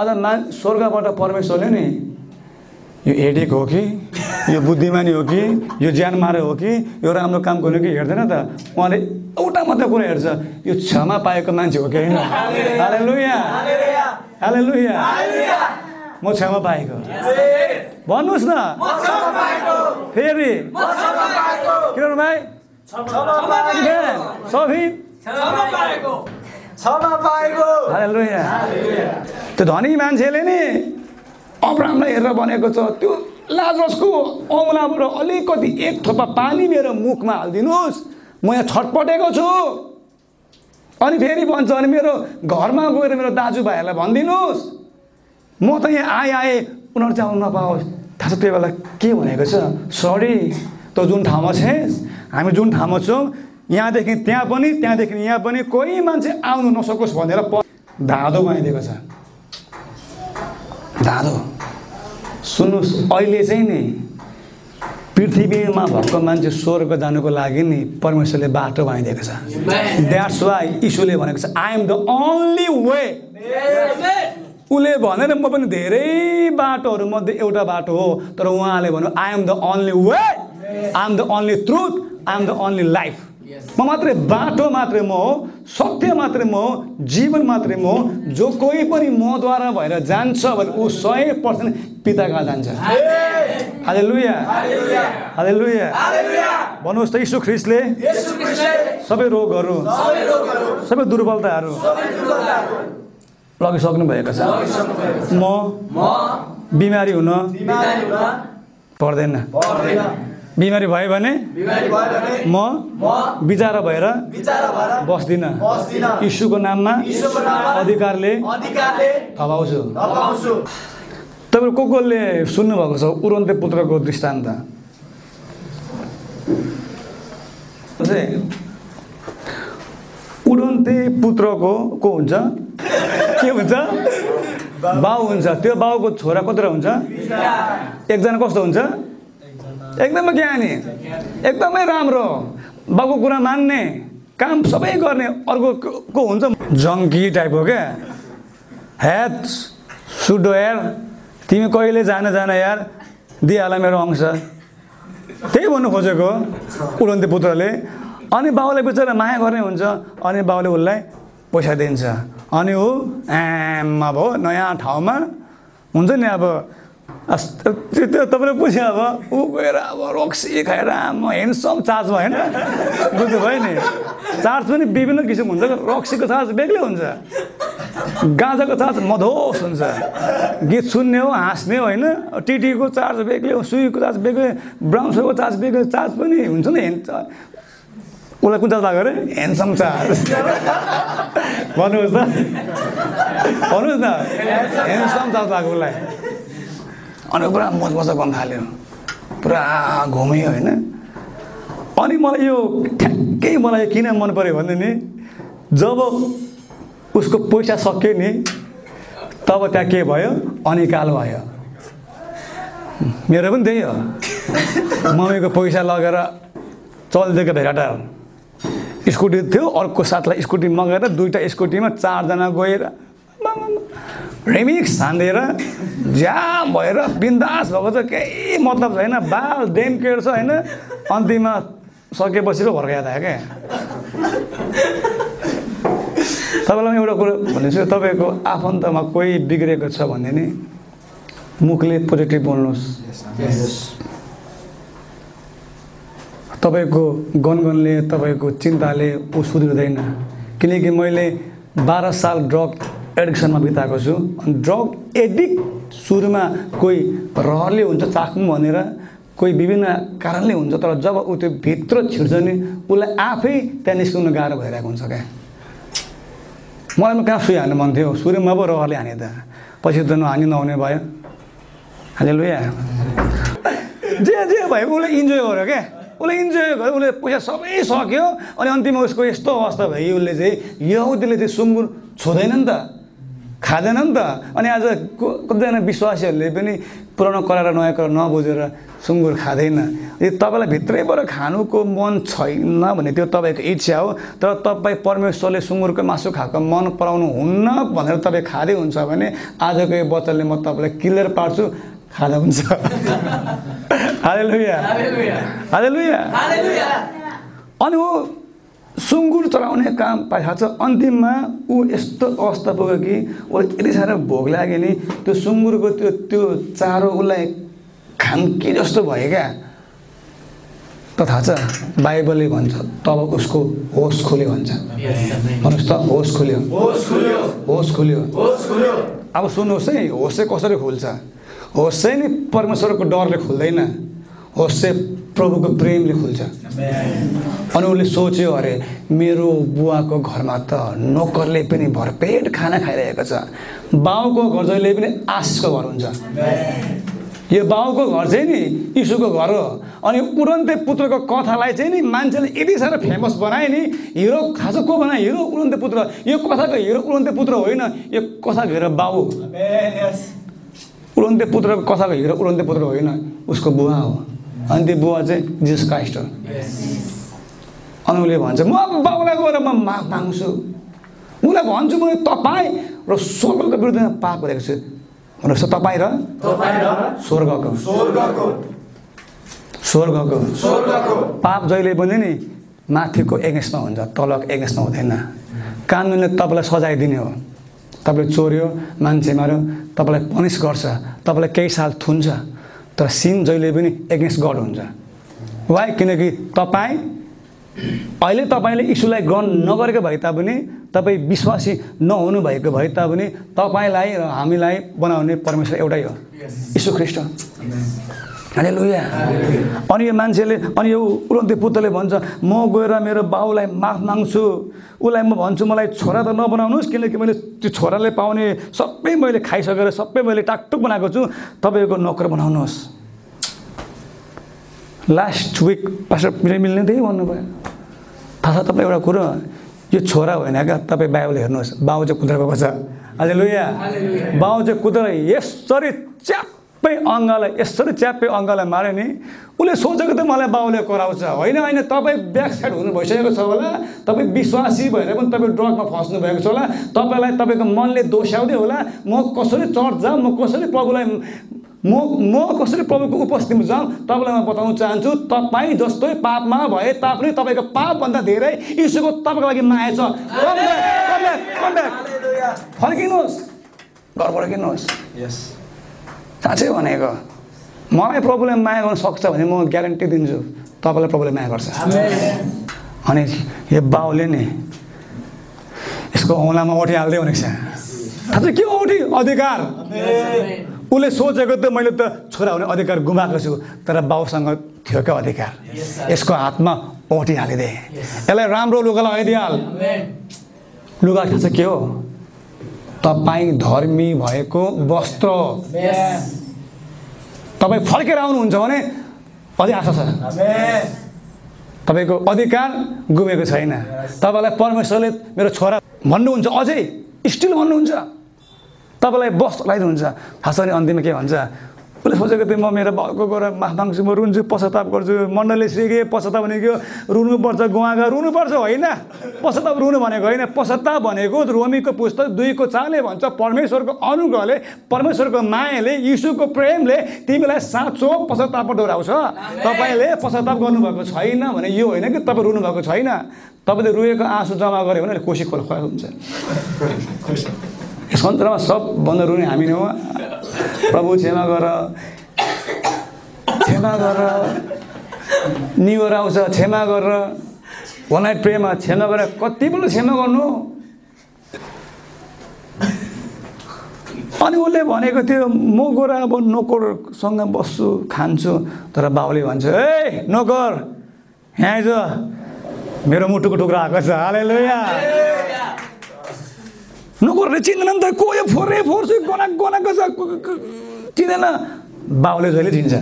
A: आज मा स्वर्गबाट परमेश्वरले नि यो एडिक हो कि यो बुद्धिमानी हो कि यो ज्यान मारे हो कि यो राम्रो काम गर्नु कि हेर्दैन त। उहाँले एउटा मात्रै कुरा हेर्छ यो क्षमा पाएको मान्छे हो कि होइन? म क्षमा पाएको। भन्नुहोस् न। फेरि। किरण भाइ? त्यो धनी मान्छेले नि अब्रामलाई हेरेर भनेको छ त्यो लाजरसको औँलाबाट अलिकति एक थोपा पानी मेरो मुखमा हालिदिनुहोस्। म यहाँ छटपटेको छु। अनि फेरि भन्छ अनि मेरो घरमा गएर मेरो दाजुभाइहरूलाई भनिदिनुहोस्। म त यहाँ आएँ आएँ उनीहरू चाहिँ आउनु नपाओस्। थाहा छ त्यो बेला के भनेको छ? सरी तँ जुन ठाउँमा छेस् हामी जुन ठाउँमा छौँ यहाँदेखि त्यहाँ पनि त्यहाँदेखि यहाँ पनि कोही मान्छे आउनु नसकोस् भनेर प धाँधो बनाइदिएको छ। धाँधो सुन्नुहोस् अहिले चाहिँ नि पृथ्वीमा भएको मान्छे स्वर्ग जानुको लागि नि परमेश्वरले बाटो बनाइदिएको छ. द्याट्स वाइ यीशुले भनेको छ I am the only way. उसले भनेर म पनि धेरै बाटोहरूमध्ये एउटा बाटो हो तर उहाँले भन्नु I am the only way I am the only truth I am the only life. म मात्रै बाटो मात्रै म हो सत्य मात्रै म हो जीवन मात्रै म हो जो कोही पनि मद्वारा भएर जान्छ भने ऊ सय पर्सेन्ट पिता कहाँ जान्छ हाले लुया हाले लुया भन्नुहोस् त यीशु ख्रिस्टले सबै रोगहरू
B: सबै
A: दुर्बलताहरू
B: सबै दुर्बलताहरू
A: लगिसक्नु भएको छ म
B: म
A: बिमारी हुन पर्दैन बिमारी भयो भने म बिचारा भएर बस्दिनँ। यीशुको नाममा अधिकारले थपाउँछु।
B: पाउँछु
A: तपाईँहरू को कोले सुन्नुभएको छ उरन्ते पुत्रको दृष्टान्त। उडन्ते पुत्रको को हुन्छ? के हुन्छ? बाउ हुन्छ। त्यो बाउको छोरा कतिवटा हुन्छ? एकजना कस्तो हुन्छ? एकदमै ज्ञानी एकदमै राम्रो। बाउको कुरा मान्ने काम सबै गर्ने अर्को को- हुन्छ। जङ्की टाइपको क्या। ह्याट सुडो यार तिमी कहिले जान जान यार दिइहाल मेरो अंश। त्यही भन्नु खोजेको उडन्ते पुत्रले। अनि बाउले बिचरा माया गर्ने हुन्छ अनि बाउले उसलाई पैसा दिन्छ। अनि ऊ आम अब नयाँ ठाउँमा। हुन्छ नि अब त्यो तपाईँले पुछ्यो अब ऊ गएर अब रक्सी खाएर आमा हेन्डसम चार्ज भयो होइन? बुझ्नुभयो नि। चार्ज पनि विभिन्न किसिमको हुन्छ रक्सीको चार्ज बेग्लै हुन्छ। गाँजाको चार्ज मधोस हुन्छ। गीत सुन्ने हो हाँस्ने हो होइन? टिटीको चार्ज बेग्लै हो सुईको चार्ज बेग्लै ब्राउन सुईको चार्ज बेग्लै चार्ज पनि हुन्छ नि हेन्ड उसलाई कुन चार्ज लाग्यो अरे? ह्यान्डसम चार्ज भन्नुहोस् त। भन्नुहोस् न। ह्यान्डसम चार्ज लाग्यो उसलाई। अनि पुरा मज गर्न थाल्यो। पुरा घुम्यो होइन। अनि मलाई यो ठ्याक्कै मलाई किन मन पऱ्यो भने नि जब उसको पैसा सक्यो नि तब त्यहाँ के भयो? अनिकाल भयो। मेरो पनि त्यही हो। मम्मीको पैसा लगेर चलिदिएको भेराटार स्कुटी थियो अर्को साथलाई स्कुटी मगाएर दुइटा स्कुटीमा चारजना गएर रिमिक्स हान्दिएर ज्याम भएर बिन्दास भएको छ केही मतलब छैन। बाल डेम केयर छ होइन? अन्तिममा सकेपछि पो याद आयो क्या। तपाईँलाई म एउटा कुरो भनिदिन्छु तपाईँको आफन्तमा कोही बिग्रेको छ भने नि? मुखले पोजिटिभ बोल्नुहोस्। तपाईँको गनगनले तपाईँको चिन्ताले ऊ सुध्रिँदैन। किनकि मैले बाह्र साल ड्रग एडिक्सनमा बिताएको छु। अनि ड्रग एडिक्ट सुरुमा कोही रहरले हुन्छ चाख्नु भनेर कोही विभिन्न कारणले हुन्छ तर जब ऊ त्यो भित्र छिर्छ नि उसलाई आफै त्यहाँ निस्कनु गाह्रो भइरहेको हुन्छ क्या। मलाई पनि कहाँ सुई हान्नु मन थियो? सुरुमा पो रहरले हाने त। पछि त नहानी नहुने भयो। हाले लुया जे जे भयो उसले इन्जोय गर्यो क्या। उसले इन्जोय गर्यो उसले पैसा सबै सक्यो। अनि अन्तिममा उसको यस्तो अवस्था भयो उसले चाहिँ यहुदीले चाहिँ सुँगुर छोदैन नि त। खाँदैन नि त। अनि आज कतिजना विश्वासीहरूले पनि पुरानो करार नयाँ करार नबुझेर सुँगुर खाँदैन। यो तपाईँलाई भित्रैबाट खानुको मन छैन भने त्यो तपाईँको इच्छा हो तर तपाईँ परमेश्वरले सुँगुरको मासु खाएको मन पराउनु हुन्न भनेर तपाईँ खाँदै हुन्छ भने आजको यो वचनले म तपाईँलाई क्लियर पार्छु खाँदा हुन्छ। हाले [LAUGHS] लुया
B: हालेलुया।
A: हाले लुया
B: हालेलुया।
A: अनि ऊ सुँगुर चलाउने काम पाइरहेको छ अन्तिममा ऊ यस्तो अवस्था पुग्यो कि उसलाई यति साह्रो भोग लाग्यो नि त्यो सुँगुरको त्यो त्यो चारो उसलाई खान के जस्तो भयो क्या। त थाहा छ बाइबलले भन्छ तब उसको होस खोल्यो भन्छ। भन्नुहोस् त होस खोल्यो।
B: होस खुल्यो।
A: अब सुन्नुहोस् है होस चाहिँ कसरी खुल्छ? होस चाहिँ नि परमेश्वरको डरले खुल्दैन। होस चाहिँ प्रभुको प्रेमले खुल्छ। अनि उसले सोच्यो अरे मेरो बुवाको घरमा त नोकरले पनि भरपेट खाना खाइरहेको छ। बाउको घर जहिले पनि आशिषको घर हुन्छ। यो बाउको घर चाहिँ नि यीशुको घर हो। अनि उडन्ते पुत्रको कथालाई चाहिँ नि मान्छेले यति साह्रो फेमस बनाए नि हिरो खास को बनायो? हिरो उडन्ते पुत्र। यो कथाको हिरो उडन्ते पुत्र होइन यो कथाको हिरो बाउ। उडन्ते पुत्रको कथाको हिरो उडन्ते पुत्र होइन उसको बुवा हो। अनि त्यो बुवा चाहिँ जिसस क्राइस्ट हो। अनि उसले भन्छ म बाउलाई गएर म माग माग्छु। उसलाई भन्छु म तपाईँ र स्वर्गको विरुद्धमा पाप गरेको छु। त तपाईँ र? स्वर्गको।
B: स्वर्गको।
A: स्वर्गको।
B: स्वर्गको।
A: पाप जहिले पनि नि माथिको एगेन्स्टमा हुन्छ तलको एगेन्स्टमा हुँदैन। कानुनले तपाईँलाई सजाय दिने हो। तपाईँले चोर्यो मान्छे मार्यो तपाईँलाई पनिस गर्छ तपाईँलाई केही साल थुन्छ। तर सिन जहिले पनि एगेन्स्ट गड हुन्छ। वाइ किनकि तपाईँ अहिले तपाईँले यीशुलाई ग्रहण नगरेको भए तापनि तपाईँ विश्वासी नहुनु भएको भए तापनि तपाईँलाई र हामीलाई बनाउने परमेश्वर एउटै हो। यीशु ख्रिस्ट। अनि लुया अनि यो मान्छेले अनि यो उडन्ते पुत्रले भन्छ म गएर मेरो बाउलाई माफ माग्छु। उसलाई म भन्छु मलाई छोरा त नबनाउनुहोस् किनकि मैले त्यो छोराले पाउने सबै मैले खाइसकेर सबै मैले टाकटुक बनाएको छु। तपाईँको नोकर बनाउनुहोस्। लास्ट विक पास्टर मिल्ने त्यही भन्नुभयो। थाहा छ तपाईँ एउटा कुरो यो छोरा होइन क्या? तपाईँ बाइबल हेर्नुहोस्। बाउ चाहिँ कुदेर गएको छ अहिले लुया बाउ चाहिँ कुदेर यसरी च्याप्पै अङ्गलाई यसरी च्याप्पै अङ्गलाई माऱ्यो नि उसले सोचेको त मलाई बाउले कराउँछ। होइन होइन तपाईँ ब्याक साइड हुनु भइसकेको छ होला तपाईँ विश्वासी भएर पनि तपाईँ ड्रगमा फस्नु भएको छ होला तपाईँलाई तपाईँको मनले दोस्याउँदै होला म कसरी चर्च जाऊँ म कसरी प्रभुलाई म म कसरी प्रभुको उपस्थितिमा जाउँ तपाईँलाई म बताउन चाहन्छु तपाईँ जस्तै पापमा भए तापनि तपाईँको पापभन्दा धेरै यीशुको तपाईँको लागि माया छ. फर्किनुहोस्। घर फर्किनुहोस् साँच्चै भनेको मलाई प्रभुले माया गर्न सक्छ भने म ग्यारेन्टी दिन्छु तपाईँलाई प्रभुले माया गर्छ। अनि यो बाउले नि यसको औँलामा ओठी हाल्दै भनेको छ। थाहा के औठी? अधिकार। उसले सोचेको त मैले त छोरा हुने अधिकार गुमाएको छु तर बाउसँग थियो क्या अधिकार। यसको हातमा औठी हालिदिए यसलाई राम्रो लुगा लगाइदिइहाल लुगा थाहा छ के हो? तपाईँ धर्मी भएको वस्त्र। तपाईँ फर्केर आउनुहुन्छ भने अझै आशा छ। तपाईँको अधिकार गुमेको छैन। तपाईँलाई परमेश्वरले मेरो छोरा भन्नुहुन्छ अझै स्टिल भन्नुहुन्छ। तपाईँलाई बस लगाइदिनुहुन्छ छ भने अन्तिममा के भन्छ? उसले सोचेको थिएँ म मेरो बाउको गएर माफ माग्छु म रुन्छु पश्चाताप गर्छु। मण्डलले सिकेँ पश्चाताप भनेको रुनुपर्छ गुवागा रुनुपर्छ होइन? पश्चाताप रुनु भनेको होइन पश्चाताप भनेको रोमीको पुस्तक दुईको चारले भन्छ परमेश्वरको अनुग्रहले परमेश्वरको मायाले यीशुको प्रेमले तिमीलाई साँचो पश्चाताप डोराउँछ तपाईँले पश्चाताप गर्नुभएको छैन भने यो होइन कि तपाईँ रुनुभएको छैन। तपाईँले रुएको आँसु जम्मा गऱ्यो भने कोसी खोल खोला हुन्छ। यस सन्तरमा सबभन्दा रुने हामी नै हो। प्रभु क्षमा गर। क्षमा गर। निवर आउँछ क्षमा गरेर वान नाइट प्रेमा क्षमा गरेर कति पनि क्षमा गर्नु। अनि उसले भनेको थियो म गएर अब नोकरसँग बस्छु खान्छु। तर बाउले भन्छ ए नोकर यहाँ आइज। मेरो मुटुको टुक्रा आएको छ। हाले नगरले चिन्दैन नि त को यो फोरे फोर्छु गना गनाएको छ चिन्दैन बाउले जहिले चिन्छ।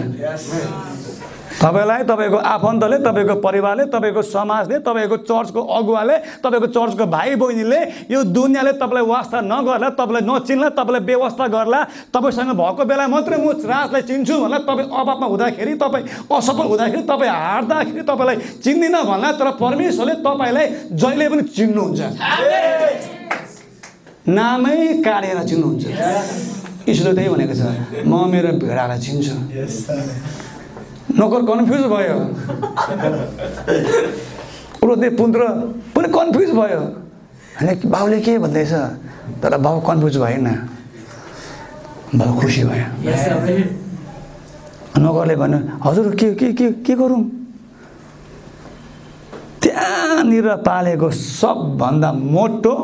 A: तपाईँलाई तपाईँको आफन्तले तपाईँको परिवारले तपाईँको समाजले तपाईँको चर्चको अगुवाले तपाईँको चर्चको भाइ बहिनीले यो दुनियाँले तपाईँलाई वास्ता नगर्ला तपाईँलाई नचिन्ला तपाईँलाई व्यवस्था गर्ला तपाईँसँग भएको बेला मात्रै म राजलाई चिन्छु भन्ला तपाईँ अभावमा हुँदाखेरि तपाईँ असफल हुँदाखेरि तपाईँ हार्दाखेरि तपाईँलाई चिन्दिनँ भन्ला तर परमेश्वरले तपाईँलाई जहिले पनि चिन्नुहुन्छ। नामै काटेर चिन्नुहुन्छ। ईश्वरले त्यही भनेको छ म मेरो भेडालाई चिन्छु। नोकर कन्फ्युज भयो। उनीहरूले पुत्र पनि कन्फ्युज भयो। होइन बाउले के भन्दैछ? तर बाउ कन्फ्युज भएन। बाउ खुसी भयो। नगरले भन्यो हजुर के के के के गरौँ? त्यहाँनिर पालेको सबभन्दा मोटो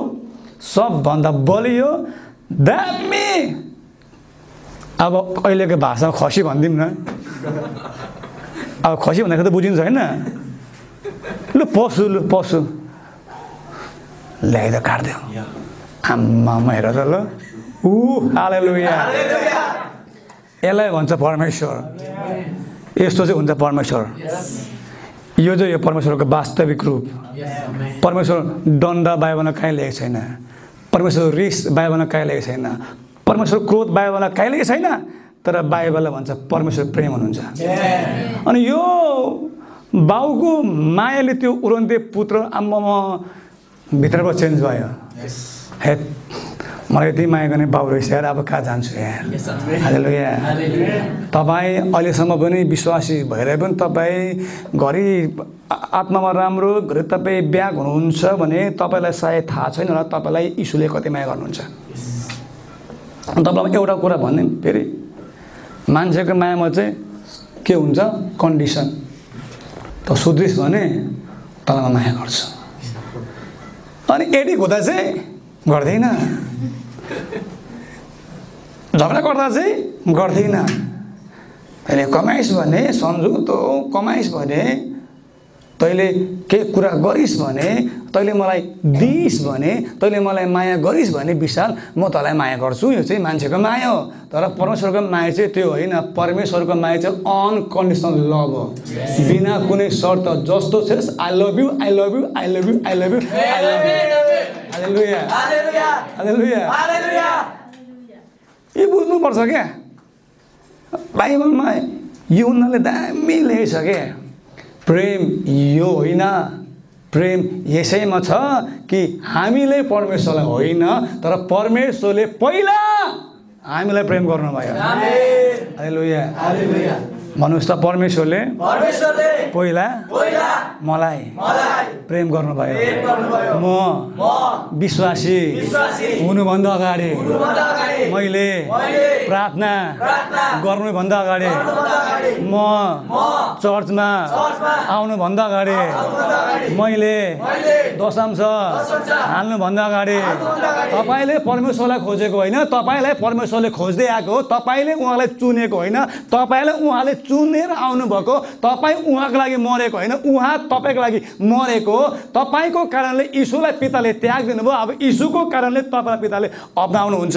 A: सबभन्दा बलियो दामी अब अहिलेको भाषामा खसी भनिदिउँ न। अब खसी भन्दाखेरि त बुझिन्छ होइन। लु पशु लु पशु ल्याइद काटिदियो आम्मामा हेर त ल। ऊ हाले लुया यसलाई भन्छ परमेश्वर। यस्तो चाहिँ हुन्छ परमेश्वर। यो चाहिँ यो परमेश्वरको वास्तविक रूप। परमेश्वर दण्ड बाइबलमा कहीँ लेखेको छैन। परमेश्वर रिस बाइबलमा कहीँ छैन। परमेश्वर क्रोध बाइबलमा कहीँ छैन तर बाइबलले भन्छ परमेश्वर प्रेम हुनुहुन्छ। अनि यो बाउको मायाले त्यो उडन्ते पुत्र आम्मामा भित्रबाट चेन्ज भयो। हे मलाई यति माया गर्ने बाउ रहेछ अब कहाँ जान्छु यार? हालेलुया तपाईँ अहिलेसम्म पनि विश्वासी भएर पनि तपाईँ घरि आत्मामा राम्रो घरि तपाईँ ब्याग हुनुहुन्छ भने तपाईँलाई सायद थाहा छैन होला तपाईँलाई यीशुले कति माया गर्नुहुन्छ। तपाईँलाई एउटा कुरा भन्ने फेरि मान्छेको मायामा चाहिँ के हुन्छ? कन्डिसन त सुध्रिस् भने तँलाई म माया गर्छु। अनि एडिक हुँदा चाहिँ गर्दैन। झगडा गर्दा चाहिँ गर्दैन। तैँले कमाइस् भने सम्झु तँ कमाइस् भने तैँले केही कुरा गरिस् भने तैँले मलाई दिइस् भने तैँले मलाई माया गरिस् भने विशाल म तँलाई माया गर्छु यो चाहिँ मान्छेको माया हो। तर परमेश्वरको माया चाहिँ त्यो होइन परमेश्वरको माया चाहिँ अनकन्डिसनल लभ हो। बिना कुनै शर्त जस्तो छ I love you I love you I love you I love you I love you hallelujah
B: hallelujah
A: hallelujah
B: hallelujah
A: यो बुझ्नुपर्छ क्या बाइबलमा यो उनीहरूले दामी लेखेछ क्या प्रेम यो होइन प्रेम यसैमा छ कि हामीले परमेश्वरलाई होइन तर परमेश्वरले पहिला हामीलाई प्रेम गर्नुभयो हालेलुया भन्नुहोस् त परमेश्वरले पहिला मलाई प्रेम गर्नुभयो। म विश्वासी हुनुभन्दा अगाडि मैले प्रार्थना गर्नुभन्दा अगाडि म चर्चमा आउनुभन्दा अगाडि मैले दशांश हाल्नुभन्दा अगाडि तपाईँले परमेश्वरलाई खोजेको होइन तपाईँलाई परमेश्वरले खोज्दै आएको हो तपाईँले उहाँलाई चुनेको होइन तपाईँलाई उहाँले चुनेर आउनुभएको तपाईँ उहाँको लागि मरेको होइन उहाँ तपाईँको लागि मरेको हो। तपाईँको कारणले यीशुलाई पिताले त्याग दिनुभयो अब यीशुको कारणले तपाईँलाई पिताले अप्नाउनुहुन्छ।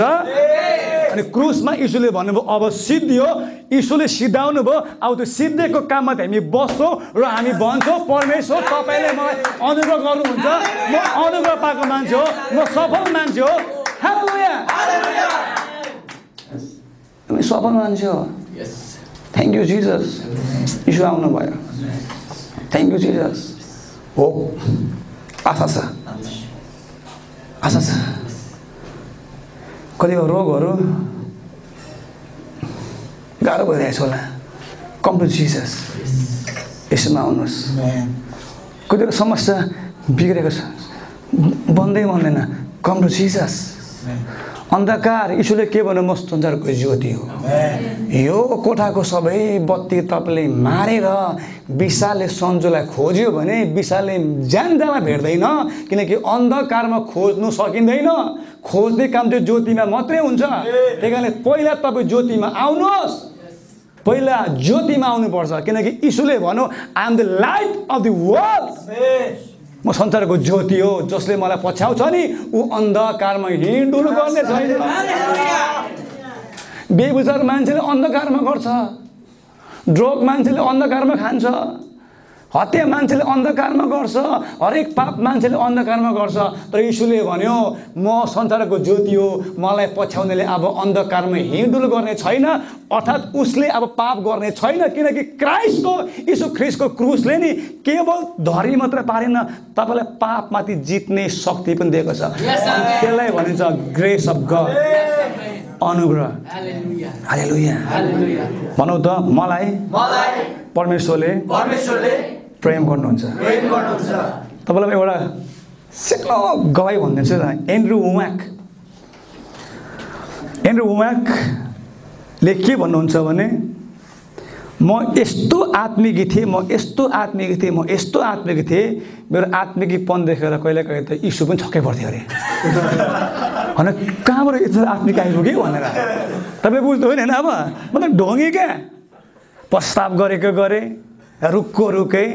A: अनि क्रुसमा यीशुले भन्नुभयो अब सिद्धियो। यीशुले सिद्धाउनु भयो अब त्यो सिद्धिएको काममा त हामी बस्छौँ र हामी भन्छौँ परमेश्वर तपाईँले मलाई अनुग्रह गर्नुहुन्छ। म अनुग्रह पाएको मान्छे हो म सफल मान्छे हो। सफल मान्छे हो। थ्याङ्क यू जिजस यीशु आउनुभयो थ्याङ्क यू जिजस हो आशा छ आशा छ कतिवटा रोगहरू गाह्रो भइरहेको छ होला कम टु जिसस यसोमा आउनुहोस् कतिवटा समस्या बिग्रेको छ बन्दै बन्दैन कम टु जिसस अन्धकार यीशुले के भन्नु म संसारको ज्योति हो। यो कोठाको सबै बत्ती तपाईँले मारेर विशालले सन्जुलाई खोज्यो भने विशालले ज्यान जामा भेट्दैन किनकि अन्धकारमा खोज्नु सकिँदैन। खोज्ने काम चाहिँ ज्योतिमा मात्रै हुन्छ। त्यही कारणले पहिला तपाईँ ज्योतिमा आउनुहोस्। पहिला ज्योतिमा आउनुपर्छ किनकि यीशुले भन्यो I am the light of the world म संसारको ज्योति हो जसले मलाई पछ्याउँछ नि ऊ अन्धकारमा हिँडुल गर्ने छैन। बेबुचार मान्छेले अन्धकारमा गर्छ ड्रग मान्छेले अन्धकारमा खान्छ। हत्या मान्छेले अन्धकारमा गर्छ हरेक पाप मान्छेले अन्धकारमा गर्छ। तर यीशुले भन्यो म संसारको ज्योति हो मलाई पछ्याउनेले अब अन्धकारमा हिँडुल गर्ने छैन अर्थात् उसले अब पाप गर्ने छैन किनकि क्राइस्टको यीशु ख्रिस्टको क्रुसले नि केवल धरी मात्र पारेन तपाईँलाई पापमाथि जित्ने शक्ति पनि दिएको छ। त्यसलाई भनिन्छ ग्रेस अफ गड अनुग्रह। हालेलुया भनौँ त मलाई
B: मलाई
A: परमेश्वरले
B: परमेश्वरले
A: प्रेम गर्नुहुन्छ।
B: प्रेम गर्नुहुन्छ।
A: तपाईँलाई एउटा सानो गवाई भनिदिन्छु एन्ड्रु उमाक एन्ड्रु उमाकले के भन्नुहुन्छ भने म यस्तो आत्मिकी थिएँ म यस्तो आत्मिकी थिएँ म यस्तो आत्मिकी थिएँ मेरो आत्मिकीपन देखेर कहिले कहिले त यीशु पनि छक्कै पर्थ्यो अरे। [LAUGHS] होइन कहाँबाट यस्तो आत्मिक आइपुग्यो भनेर? तपाईँ बुझ्नु होइन अब। म त ढोगेँ क्या? प्रस्ताव गरेको गरेँ रुखको रुकै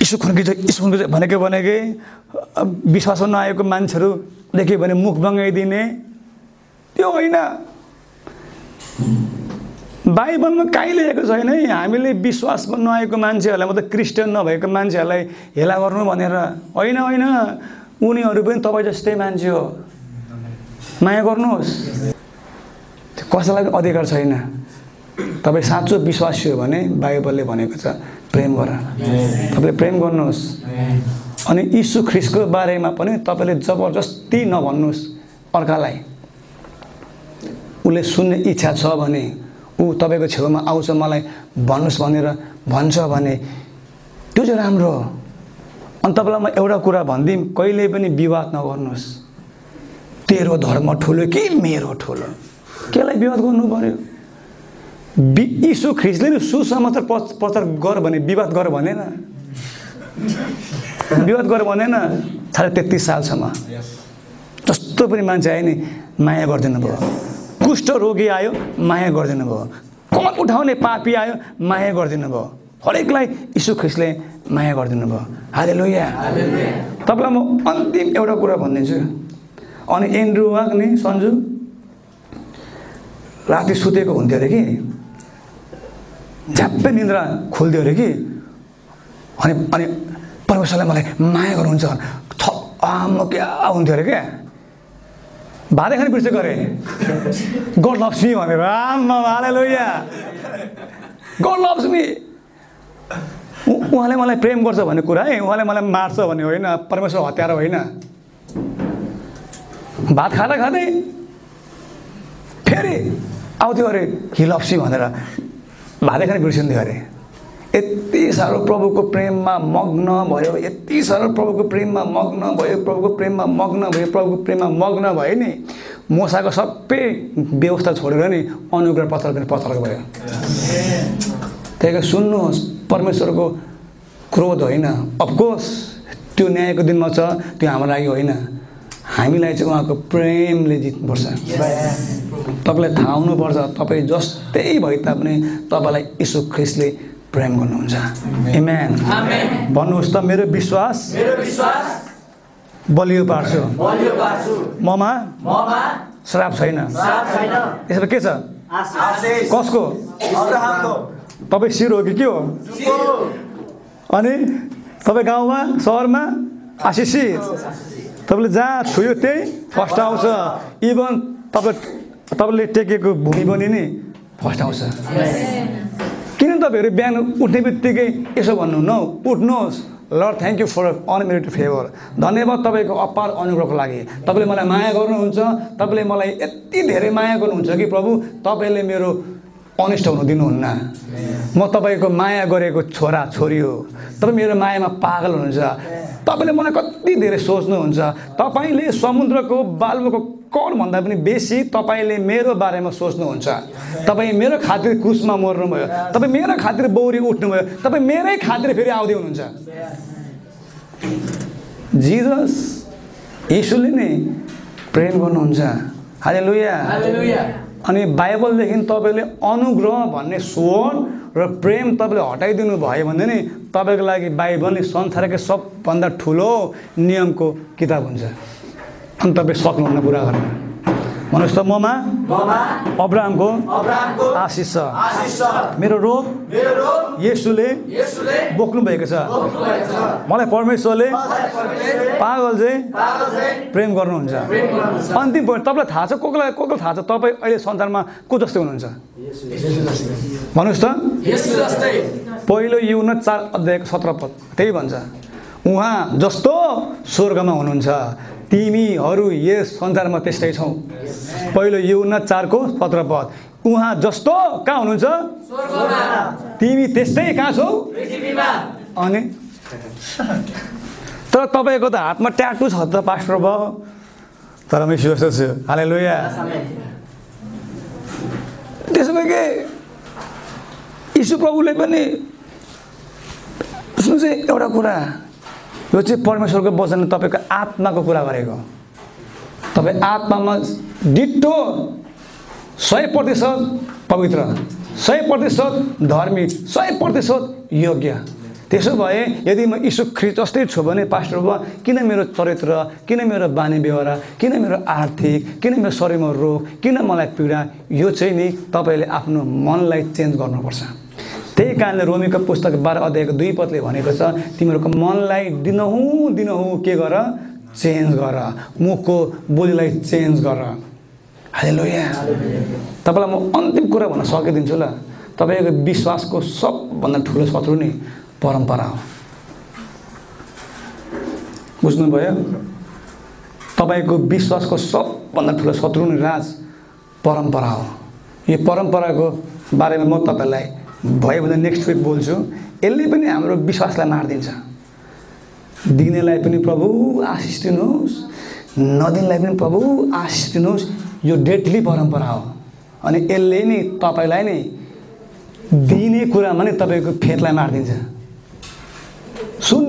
A: यीशु खुन्की यीशु खुन्की भनेको भनेकै अब विश्वासमा नआएको मान्छेहरू देख्यो भने मुख बङ्गाइदिने त्यो होइन। बाइबलमा कहीँ लेखेको छैन है। हामीले विश्वासमा नआएको मान्छेहरूलाई मतलब क्रिस्चियन नभएको मान्छेहरूलाई हेला गर्नु भनेर। होइन होइन। उनीहरू पनि तपाईँ जस्तै मान्छे हो। माया गर्नुहोस्। कसैलाई अधिकार छैन। तपाईँ साँचो विश्वासी हो भने बाइबलले भनेको छ प्रेम गर। तपाईँले प्रेम गर्नुहोस्। अनि यीशु ख्रिस्टको बारेमा पनि तपाईँले जबरजस्ती नभन्नुहोस् अर्कालाई। उसले सुन्ने इच्छा छ भने ऊ तपाईँको छेउमा आउँछ मलाई भन्नुहोस् भनेर भन्छ भने त्यो चाहिँ राम्रो हो। अनि तपाईँलाई म एउटा कुरा भनिदिउँ कहिले पनि विवाद नगर्नुहोस्। तेरो धर्म ठुलो कि मेरो ठुलो? केलाई विवाद गर्नु पर्यो? वि यीशु ख्रिस्टले नि सुसमाचार प्रच- प्रचार गर भने विवाद गर भनेन। विवाद गर भनेन। साढे तेत्तिस सालसम्म। जस्तो पनि मान्छे आयो नि माया गरिदिनु भयो। कुष्ठ रोगी आयो माया गरिदिनु भयो। कमल उठाउने पापी आयो माया गरिदिनु भयो। हरेकलाई यीशु ख्रिस्टले माया गरिदिनु भयो। हाले लोया तपाईँलाई म अन्तिम एउटा कुरा भनिदिन्छु। अनि एन्ड्रु वाक नि सन्जु राति सुतेको हुन्थ्यो अरे कि? झ्याप्पै निन्द्रा खोल्थ्यो अरे कि? अनि अनि परमेश्वरलाई मलाई माया गर्नुहुन्छ छ आम क्या हुन्थ्यो अरे क्या? भाँदै खाने बिर्से गरेँ गड लभ्स मी भनेर। लोया गड मी उ- उहाँले मलाई प्रेम गर्छ भन्ने कुरा है। उहाँले मलाई मार्छ भन्ने होइन। परमेश्वर हत्यारा होइन। भात खाँदा खाँदै फेरि आउँथ्यो अरे हि लप्सी भनेर। भाँदै खाने बिर्सिन्थ्यो अरे। यति साह्रो प्रभुको प्रेममा मग्न भयो यति साह्रो प्रभुको प्रेममा मग्न भयो प्रभुको प्रेममा मग्न भयो प्रभुको प्रेममा मग्न भयो नि मोसाको सबै व्यवस्था छोडेर नि अनुग्रह पत्र पनि पत्रको भयो। त्यही कारण सुन्नुहोस् परमेश्वरको क्रोध होइन। अफकोर्स त्यो न्यायको दिनमा छ त्यो हाम्रो लागि होइन। हामीलाई चाहिँ उहाँको प्रेमले जित्नुपर्छ। तपाईँलाई थाहा हुनुपर्छ तपाईँ जस्तै भए तापनि तपाईँलाई यीशु ख्रिस्टले प्रेम गर्नुहुन्छ। इमेन भन्नुहोस् त मेरो विश्वास
B: मेरो विश्वास
A: बलियो पार्छु। ममा
B: ममा
A: श्राप छैन। यसमा के छ?
B: आशिष
A: कसको? तपाईँ शिर हो कि के हो? अनि तपाईँ गाउँमा सहरमा? आशिषित तपाईँले जहाँ छुयो त्यही फर्स्ट आउँछ। इभन तपाईँ तपाईँले टेकेको भूमि पनि नि? फर्स्ट आउँछ। किन तपाईँहरू बिहान उठ्ने बित्तिकै यसो भन्नु न उठ्नुहोस्। Lord thank you for unmerited favour धन्यवाद तपाईँको अपार अनुग्रहको लागि। तपाईँले मलाई माया गर्नुहुन्छ। तपाईँले मलाई यति धेरै माया गर्नुहुन्छ कि प्रभु तपाईँले मेरो अनिष्ट हुनु दिनुहुन्न। म तपाईँको माया गरेको छोरा छोरी हो। तपाईँ मेरो मायामा पागल हुनुहुन्छ। तपाईँले मलाई कति धेरै सोच्नुहुन्छ। तपाईँले समुद्रको बालुवाको कणभन्दा पनि बेसी तपाईँले मेरो बारेमा सोच्नुहुन्छ? तपाईँ मेरो खातिर क्रुसमा मर्नुभयो। तपाईँ मेरो खातिर बौरी उठ्नुभयो। तपाईँ मेरै खातिर फेरि आउँदै हुनुहुन्छ। जिजस यीशुले नै प्रेम गर्नुहुन्छ। हाले लुया अनि बाइबलदेखि तपाईँले अनुग्रह भन्ने स्वर र प्रेम तपाईँले हटाइदिनु भयो भने नि तपाईँको लागि बाइबल नै संसारकै सबभन्दा ठुलो नियमको किताब हुन्छ। अनि तपाईँ सक्नुहुन्न पुरा गर्न। भन्नुहोस् त ममा? अब्राहमको आशिष। छ मेरो रोग येसुले बोक्नु भएको छ। मलाई परमेश्वरले पागल चाहिँ प्रेम गर्नुहुन्छ। अन्तिम पोइन्ट तपाईँलाई थाहा छ को कोलाई को को थाहा छ तपाईँ अहिले संसारमा को जस्तै हुनुहुन्छ? भन्नुहोस् त। पहिलो युन चार अध्यायको सत्र पद त्यही भन्छ उहाँ जस्तो स्वर्गमा हुनुहुन्छ। तिमीहरू यस संसारमा त्यस्तै छौ। पहिलो युन चारको सत्र पद उहाँ जस्तो कहाँ हुनुहुन्छ? तिमी त्यस्तै कहाँ छौ? अनि? [LAUGHS] तर तपाईँको त हातमा ट्याटु छ त पास्टर भयो तर म छु हाले लोया त्यसो भए के? यीशु प्रभुले पनि सुन्नु चाहिँ एउटा कुरा। यो चाहिँ परमेश्वरको वचनले तपाईँको आत्माको कुरा गरेको तपाईँ आत्मामा डिटो सय प्रतिशत पवित्र सय प्रतिशत धर्मी सय प्रतिशत योग्य। त्यसो भए यदि म यीशु ख्रिस्ट जस्तै छु भने पास्टर बुवा किन मेरो चरित्र किन मेरो बानी व्यवहार किन मेरो आर्थिक किन मेरो शरीरमा रोग किन मलाई पीडा यो चाहिँ नि तपाईँले आफ्नो मनलाई चेन्ज गर्नुपर्छ। त्यही कारणले रोमीको पुस्तक बाह्र अध्यायको दुई पदले भनेको छ तिमीहरूको मनलाई दिनहुँ दिनहुँ के गर? चेन्ज गर। मुखको बोलीलाई चेन्ज गर। हालेलुया। तपाईँलाई म अन्तिम कुरा भन्न सकिदिन्छु ल। तपाईँको विश्वासको सबभन्दा ठुलो शत्रु नि परम्परा हो। बुझ्नुभयो? तपाईँको विश्वासको सबभन्दा ठुलो शत्रु नि राज परम्परा हो। यो परम्पराको बारेमा म तपाईँलाई भयो भने नेक्स्ट विक बोल्छु यसले पनि हाम्रो विश्वासलाई मारिदिन्छ। दिनेलाई पनि प्रभु आशिष दिनुहोस् नदिनलाई पनि प्रभु आशिष दिनुहोस् यो डेडली परम्परा हो। अनि यसले नि तपाईँलाई नै दिने कुरामा नै तपाईँको फेदलाई मारिदिन्छ। सुन्दा